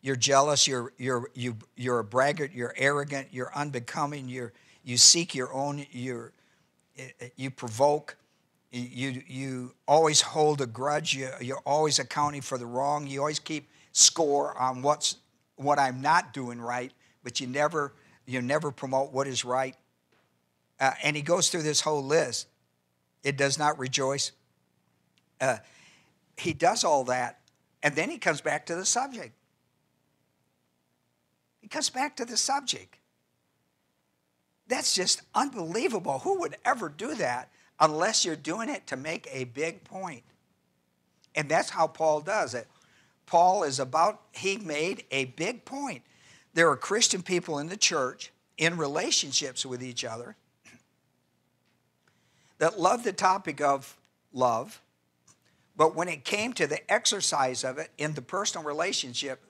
you're jealous, you're, you're, you, you're a braggart, you're arrogant, you're unbecoming, you're, you seek your own, you're, eh, eh, you provoke, you, you always hold a grudge, you, you're always accounting for the wrong, you always keep score on what's, what I'm not doing right, but you never, you never promote what is right. Uh, and he goes through this whole list. It does not rejoice. uh, he does all that, and then he comes back to the subject. He comes back to the subject. That's just unbelievable. Who would ever do that unless you're doing it to make a big point? And that's how Paul does it. Paul is about, he made a big point. There are Christian people in the church in relationships with each other that love the topic of love, but when it came to the exercise of it in the personal relationship,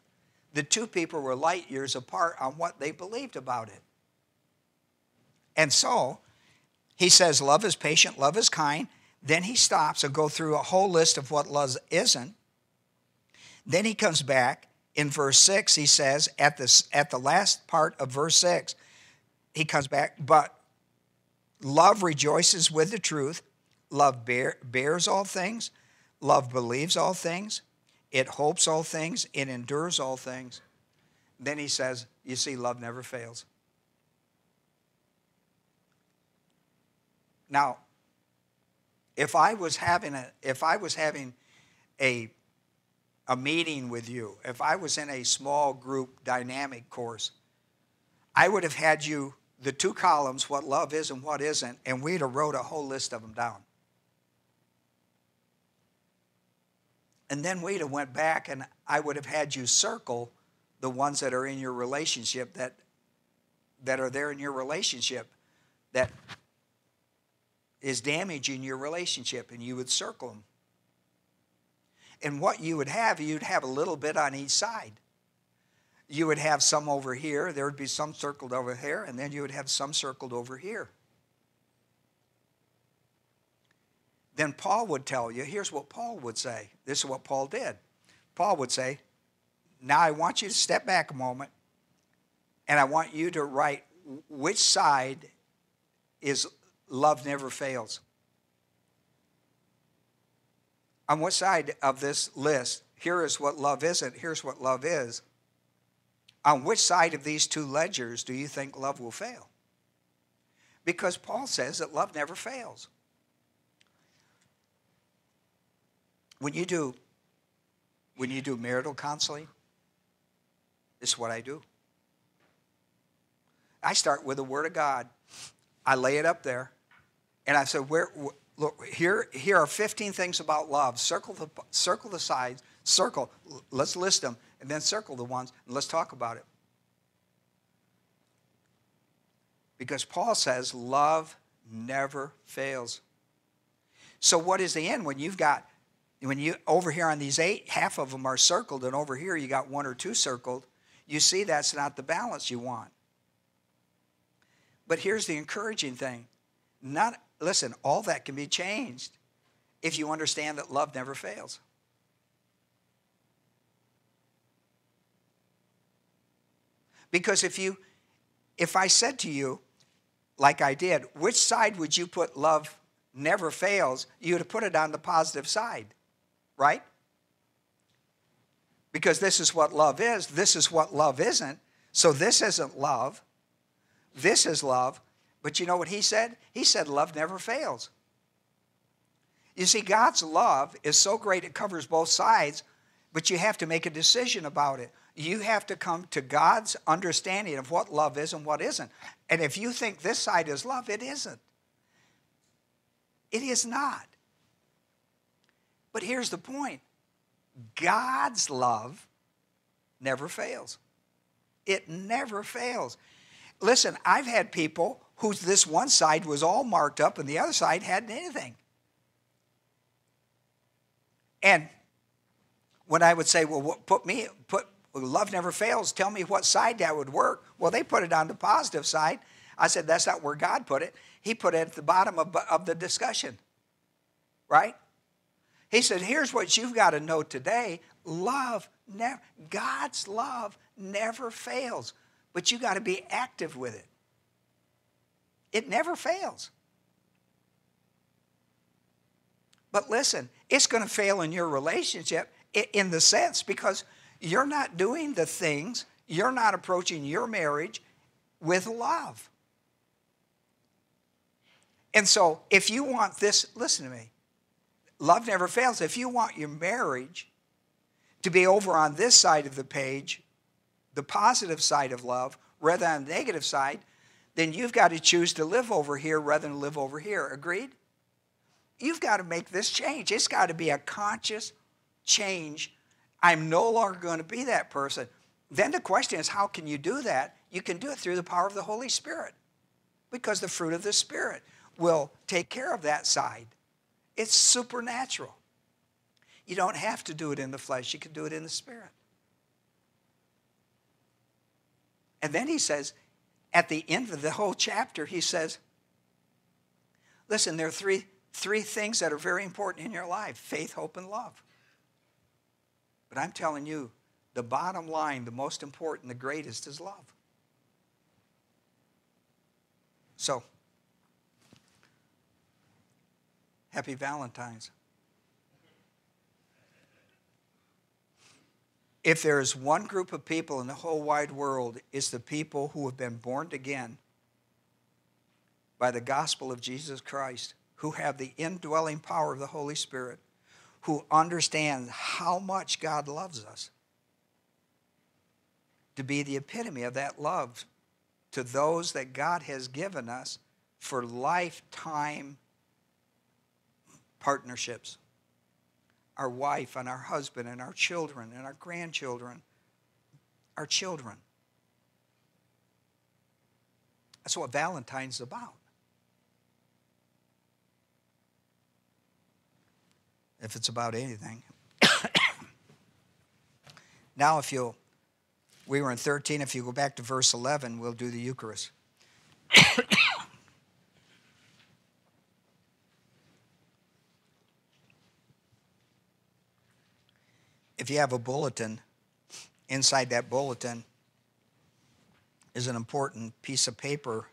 the two people were light years apart on what they believed about it. And so, he says, love is patient, love is kind. Then he stops and go through a whole list of what love isn't. Then he comes back in verse 6, he says, at, this, at the last part of verse 6, he comes back, but love rejoices with the truth, love bear, bears all things, love believes all things, it hopes all things, it endures all things. Then he says, You see, love never fails. Now, if I was having a if I was having a a meeting with you, if I was in a small group dynamic course, I would have had you the two columns, what love is and what isn't, and we'd have wrote a whole list of them down. And then we'd have went back and I would have had you circle the ones that are in your relationship that that are there in your relationship that is damaging your relationship and you would circle them. And what you would have, you'd have a little bit on each side. You would have some over here, there would be some circled over here, and then you would have some circled over here. Then Paul would tell you, here's what Paul would say. This is what Paul did. Paul would say, Now I want you to step back a moment, and I want you to write which side is love never fails. On what side of this list, here is what love isn't, here's what love is. On which side of these two ledgers do you think love will fail? Because Paul says that love never fails. When you do when you do marital counseling, this is what I do. I start with the Word of God. I lay it up there. And I said, where, look, here, here are 15 things about love. Circle the, circle the sides, circle, let's list them, and then circle the ones, and let's talk about it. Because Paul says love never fails. So what is the end when you've got when you over here on these eight, half of them are circled, and over here you got one or two circled, you see that's not the balance you want. But here's the encouraging thing. Not listen, all that can be changed if you understand that love never fails. Because if you if I said to you, like I did, which side would you put love never fails? You would have put it on the positive side, right? Because this is what love is, this is what love isn't. So this isn't love. This is love. But you know what he said? He said, Love never fails. You see, God's love is so great it covers both sides, but you have to make a decision about it. You have to come to God's understanding of what love is and what isn't. And if you think this side is love, it isn't. It is not. But here's the point God's love never fails. It never fails. Listen, I've had people whose this one side was all marked up and the other side hadn't anything. And when I would say, well, put me, put love never fails, tell me what side that would work. Well, they put it on the positive side. I said, that's not where God put it. He put it at the bottom of, of the discussion, right? He said, here's what you've got to know today love never, God's love never fails, but you got to be active with it. It never fails. But listen, it's going to fail in your relationship in the sense because you're not doing the things, you're not approaching your marriage with love. And so, if you want this, listen to me. love never fails. If you want your marriage to be over on this side of the page, the positive side of love, rather than the negative side, then you've got to choose to live over here rather than live over here. Agreed? You've got to make this change. It's got to be a conscious change. I'm no longer going to be that person. Then the question is, how can you do that? You can do it through the power of the Holy Spirit because the fruit of the Spirit will take care of that side. It's supernatural. You don't have to do it in the flesh, you can do it in the Spirit. And then he says, at the end of the whole chapter, he says, listen, there are three, three things that are very important in your life faith, hope, and love. But I'm telling you, the bottom line, the most important, the greatest is love. So, happy Valentine's. If there is one group of people in the whole wide world, it's the people who have been born again by the gospel of Jesus Christ, who have the indwelling power of the Holy Spirit, who understands how much God loves us. To be the epitome of that love to those that God has given us for lifetime partnerships our wife and our husband and our children and our grandchildren, our children. That's what Valentine's about. If it's about anything. now, if you'll, we were in 13. If you go back to verse 11, we'll do the Eucharist. if you have a bulletin, inside that bulletin is an important piece of paper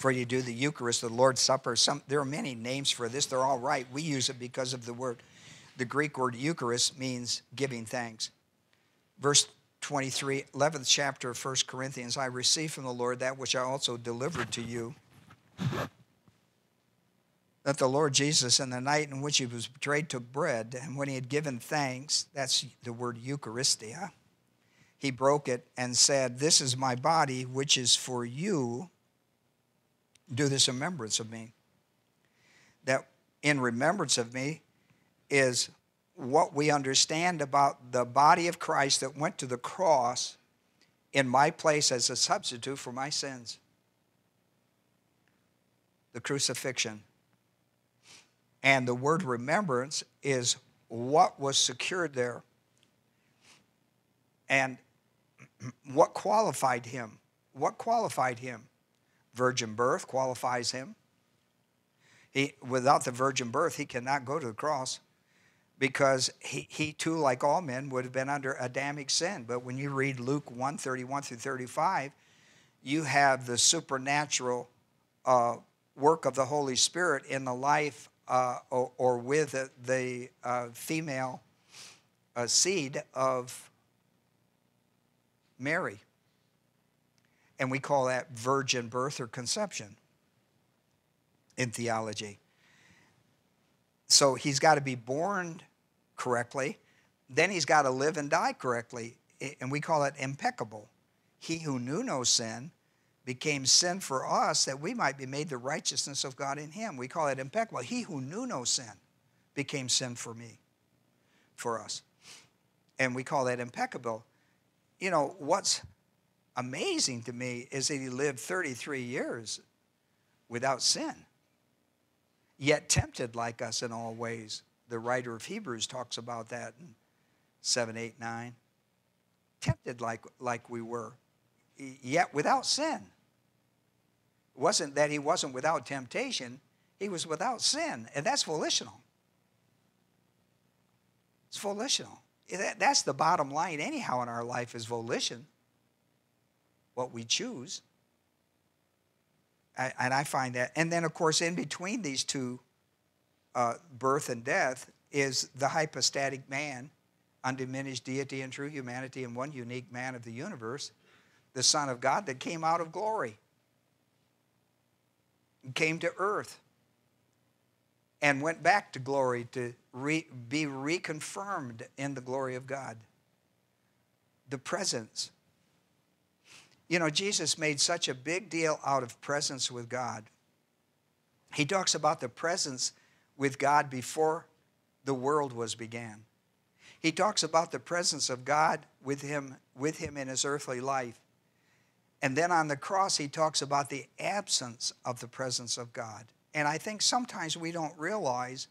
for you do the Eucharist, the Lord's Supper. Some, there are many names for this. They're all right. We use it because of the word. The Greek word Eucharist means giving thanks. Verse 23, 11th chapter of 1 Corinthians I received from the Lord that which I also delivered to you that the Lord Jesus, in the night in which he was betrayed, took bread, and when he had given thanks, that's the word Eucharistia, he broke it and said, This is my body, which is for you. Do this in remembrance of me. That in remembrance of me is what we understand about the body of Christ that went to the cross in my place as a substitute for my sins. The crucifixion and the word remembrance is what was secured there and what qualified him. What qualified him? Virgin birth qualifies him. He, without the virgin birth, he cannot go to the cross because he, he too, like all men, would have been under Adamic sin. But when you read Luke 1 31 through 35, you have the supernatural uh, work of the Holy Spirit in the life uh, or, or, with the uh, female uh, seed of Mary. And we call that virgin birth or conception in theology. So he's got to be born correctly, then he's got to live and die correctly, and we call it impeccable. He who knew no sin became sin for us that we might be made the righteousness of God in him. We call it impeccable. He who knew no sin became sin for me, for us. And we call that impeccable. You know, what's amazing to me is that he lived 33 years without sin, yet tempted like us in all ways. The writer of Hebrews talks about that in 7, 8, 9. Tempted like, like we were, yet without sin. It wasn't that he wasn't without temptation, he was without sin, and that's volitional. It's volitional. That's the bottom line, anyhow, in our life is volition, what we choose. And I find that. And then, of course, in between these two, uh, birth and death, is the hypostatic man, undiminished deity and true humanity, and one unique man of the universe the Son of God that came out of glory, came to earth, and went back to glory to re, be reconfirmed in the glory of God. The presence. You know, Jesus made such a big deal out of presence with God. He talks about the presence with God before the world was began. He talks about the presence of God with him, with him in his earthly life. And then on the cross, he talks about the absence of the presence of God. And I think sometimes we don't realize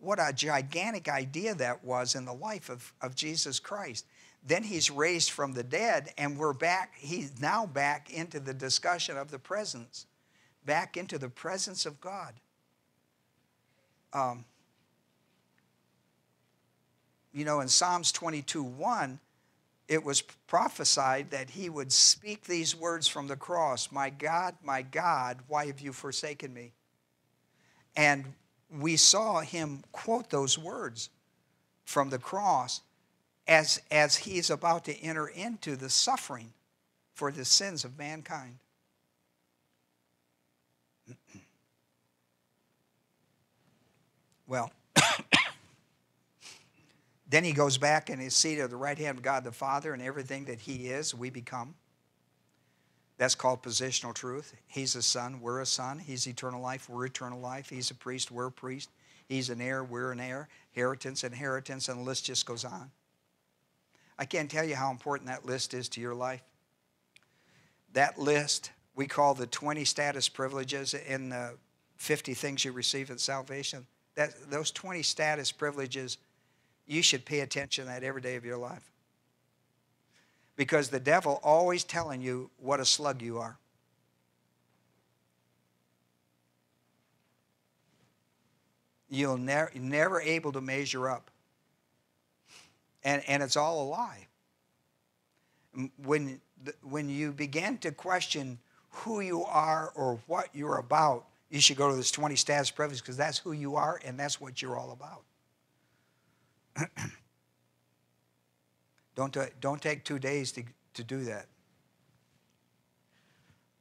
what a gigantic idea that was in the life of, of Jesus Christ. Then he's raised from the dead, and we're back, he's now back into the discussion of the presence, back into the presence of God. Um, you know, in Psalms 22 1, it was prophesied that he would speak these words from the cross My God, my God, why have you forsaken me? And we saw him quote those words from the cross as, as he is about to enter into the suffering for the sins of mankind. well, then he goes back and is seated at the right hand of God the Father, and everything that he is, we become. That's called positional truth. He's a son, we're a son. He's eternal life, we're eternal life. He's a priest, we're a priest. He's an heir, we're an heir. Inheritance, inheritance, and the list just goes on. I can't tell you how important that list is to your life. That list we call the 20 status privileges in the 50 things you receive at salvation. That, those 20 status privileges, you should pay attention to that every day of your life because the devil always telling you what a slug you are. You'll never never able to measure up. And and it's all a lie. When when you begin to question who you are or what you're about, you should go to this 20 status privilege because that's who you are and that's what you're all about. Don't, uh, don't take two days to, to do that.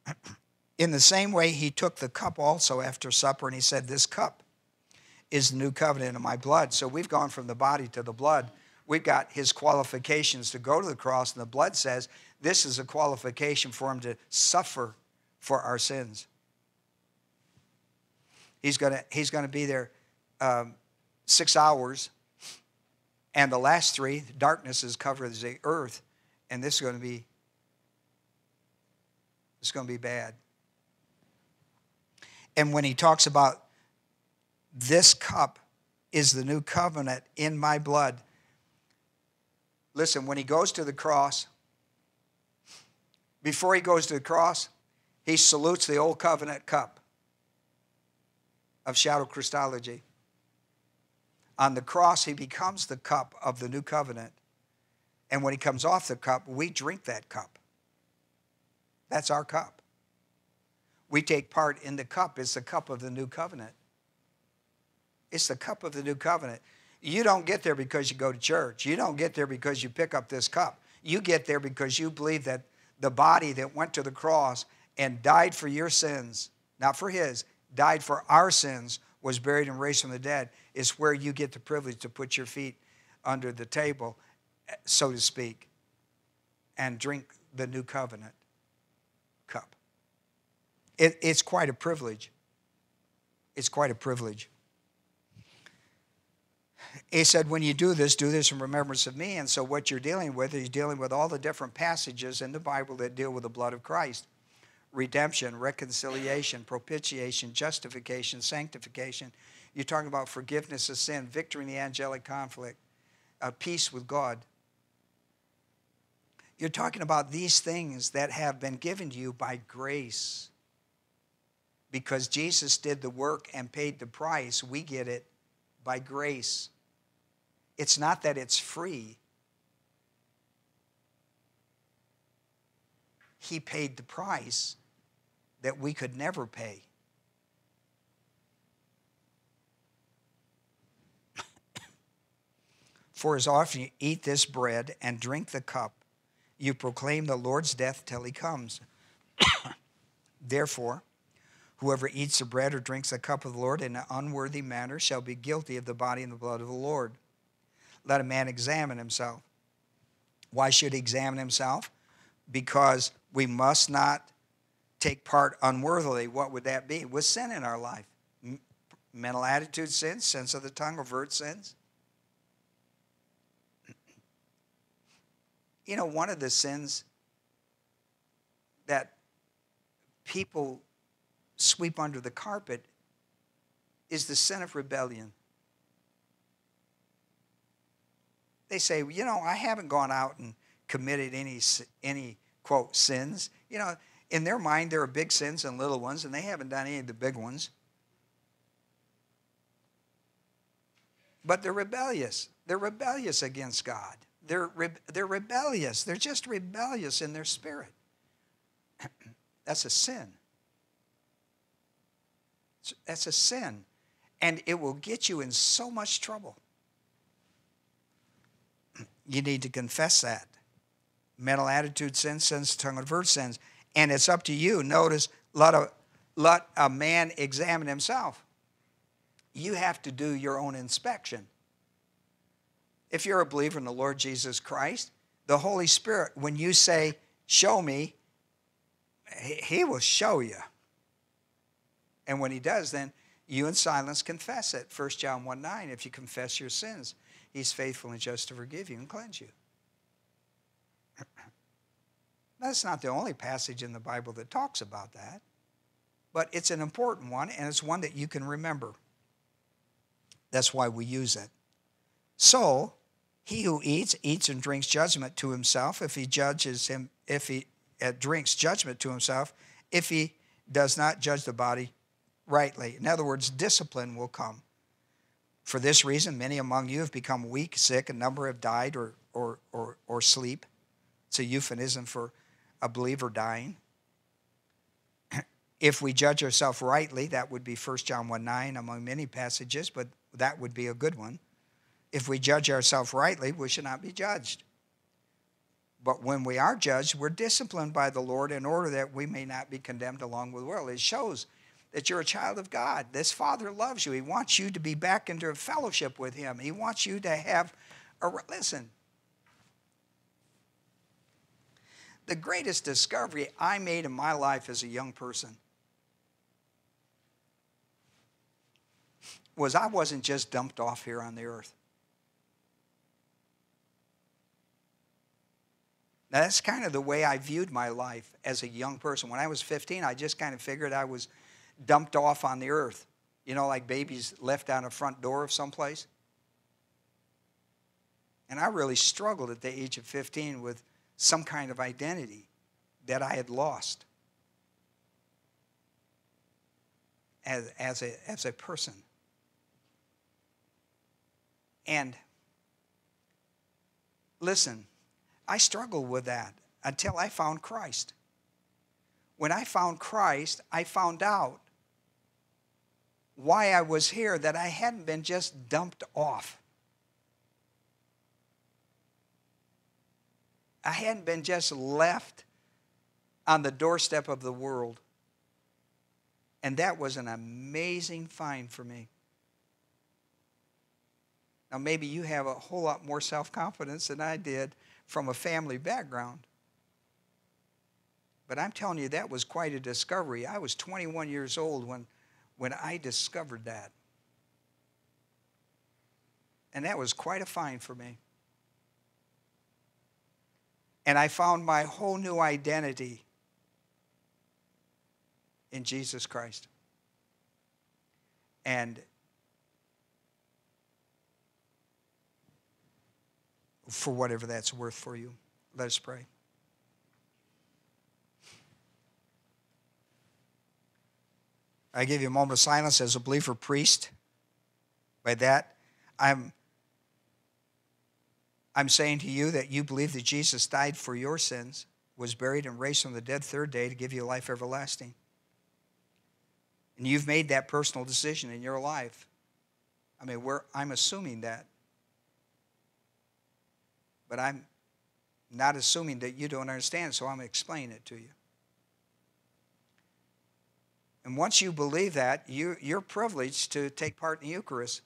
In the same way, he took the cup also after supper and he said, This cup is the new covenant in my blood. So we've gone from the body to the blood. We've got his qualifications to go to the cross, and the blood says this is a qualification for him to suffer for our sins. He's going to, he's to be there um, six hours and the last three, darkness is covers the earth, and this is going to be it's going to be bad. And when he talks about this cup is the new covenant in my blood. Listen, when he goes to the cross, before he goes to the cross, he salutes the old covenant cup of shadow Christology. On the cross, he becomes the cup of the new covenant. And when he comes off the cup, we drink that cup. That's our cup. We take part in the cup. It's the cup of the new covenant. It's the cup of the new covenant. You don't get there because you go to church. You don't get there because you pick up this cup. You get there because you believe that the body that went to the cross and died for your sins, not for his, died for our sins, was buried and raised from the dead, is where you get the privilege to put your feet under the table, so to speak, and drink the new covenant cup. It, it's quite a privilege. It's quite a privilege. He said, when you do this, do this in remembrance of me. And so, what you're dealing with is dealing with all the different passages in the Bible that deal with the blood of Christ redemption, reconciliation, propitiation, justification, sanctification. You're talking about forgiveness of sin, victory in the angelic conflict, uh, peace with God. You're talking about these things that have been given to you by grace. Because Jesus did the work and paid the price, we get it by grace. It's not that it's free, He paid the price that we could never pay. For as often you eat this bread and drink the cup, you proclaim the Lord's death till he comes. Therefore, Whoever eats the bread or drinks the cup of the Lord in an unworthy manner shall be guilty of the body and the blood of the Lord. Let a man examine himself. Why should he examine himself? Because we must not take part unworthily. What would that be? With sin in our life. Mental attitude sins, sense of the tongue, overt sins. You know, one of the sins that people sweep under the carpet is the sin of rebellion. They say, you know, I haven't gone out and committed any any quote sins. You know, in their mind there are big sins and little ones, and they haven't done any of the big ones. But they're rebellious. They're rebellious against God. They're, re- they're rebellious. They're just rebellious in their spirit. That's a sin. That's a sin. And it will get you in so much trouble. You need to confess that. Mental attitude sins, sins, tongue and verse sins. And it's up to you. Notice, let a, let a man examine himself. You have to do your own inspection. If you're a believer in the Lord Jesus Christ, the Holy Spirit, when you say, Show me, He will show you. And when He does, then you in silence confess it. 1 John 1 9, if you confess your sins, He's faithful and just to forgive you and cleanse you. That's not the only passage in the Bible that talks about that, but it's an important one, and it's one that you can remember. That's why we use it. So, he who eats, eats and drinks judgment to himself if he judges him, if he uh, drinks judgment to himself, if he does not judge the body rightly. In other words, discipline will come. For this reason, many among you have become weak, sick, a number have died or, or, or, or sleep. It's a euphemism for a believer dying. if we judge ourselves rightly, that would be 1 John 1 9 among many passages, but that would be a good one. If we judge ourselves rightly, we should not be judged. But when we are judged, we're disciplined by the Lord in order that we may not be condemned along with the world. It shows that you're a child of God. This Father loves you. He wants you to be back into a fellowship with Him. He wants you to have a listen. The greatest discovery I made in my life as a young person was I wasn't just dumped off here on the earth. Now, that's kind of the way I viewed my life as a young person. When I was 15, I just kind of figured I was dumped off on the earth. You know, like babies left on a front door of someplace. And I really struggled at the age of 15 with some kind of identity that I had lost as, as, a, as a person. And listen, I struggled with that until I found Christ. When I found Christ, I found out why I was here, that I hadn't been just dumped off. I hadn't been just left on the doorstep of the world. And that was an amazing find for me. Now, maybe you have a whole lot more self confidence than I did from a family background. But I'm telling you, that was quite a discovery. I was 21 years old when, when I discovered that. And that was quite a find for me. And I found my whole new identity in Jesus Christ. And for whatever that's worth for you. Let us pray. I give you a moment of silence as a believer priest. By that, I'm, I'm saying to you that you believe that Jesus died for your sins, was buried, and raised from the dead third day to give you life everlasting. And you've made that personal decision in your life. I mean, I'm assuming that but I'm not assuming that you don't understand, so I'm explaining it to you. And once you believe that, you, you're privileged to take part in the Eucharist.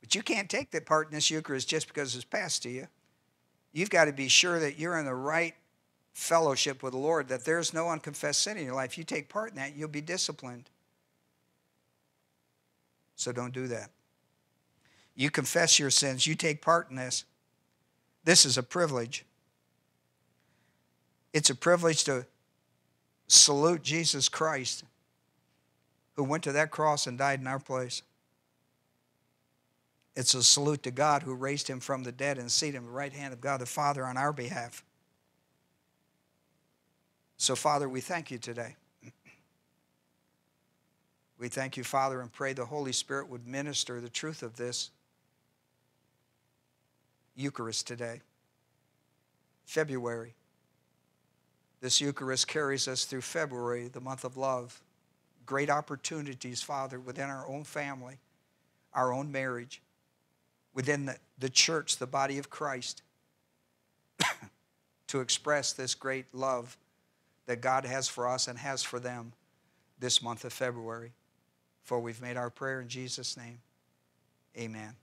But you can't take that part in this Eucharist just because it's passed to you. You've got to be sure that you're in the right fellowship with the Lord, that there's no unconfessed sin in your life. You take part in that, you'll be disciplined. So don't do that. You confess your sins, you take part in this. This is a privilege. It's a privilege to salute Jesus Christ, who went to that cross and died in our place. It's a salute to God who raised him from the dead and seated him at the right hand of God the Father on our behalf. So, Father, we thank you today. We thank you, Father, and pray the Holy Spirit would minister the truth of this Eucharist today. February. This Eucharist carries us through February, the month of love. Great opportunities, Father, within our own family, our own marriage, within the, the church, the body of Christ, to express this great love that God has for us and has for them this month of February. For we've made our prayer in Jesus' name. Amen.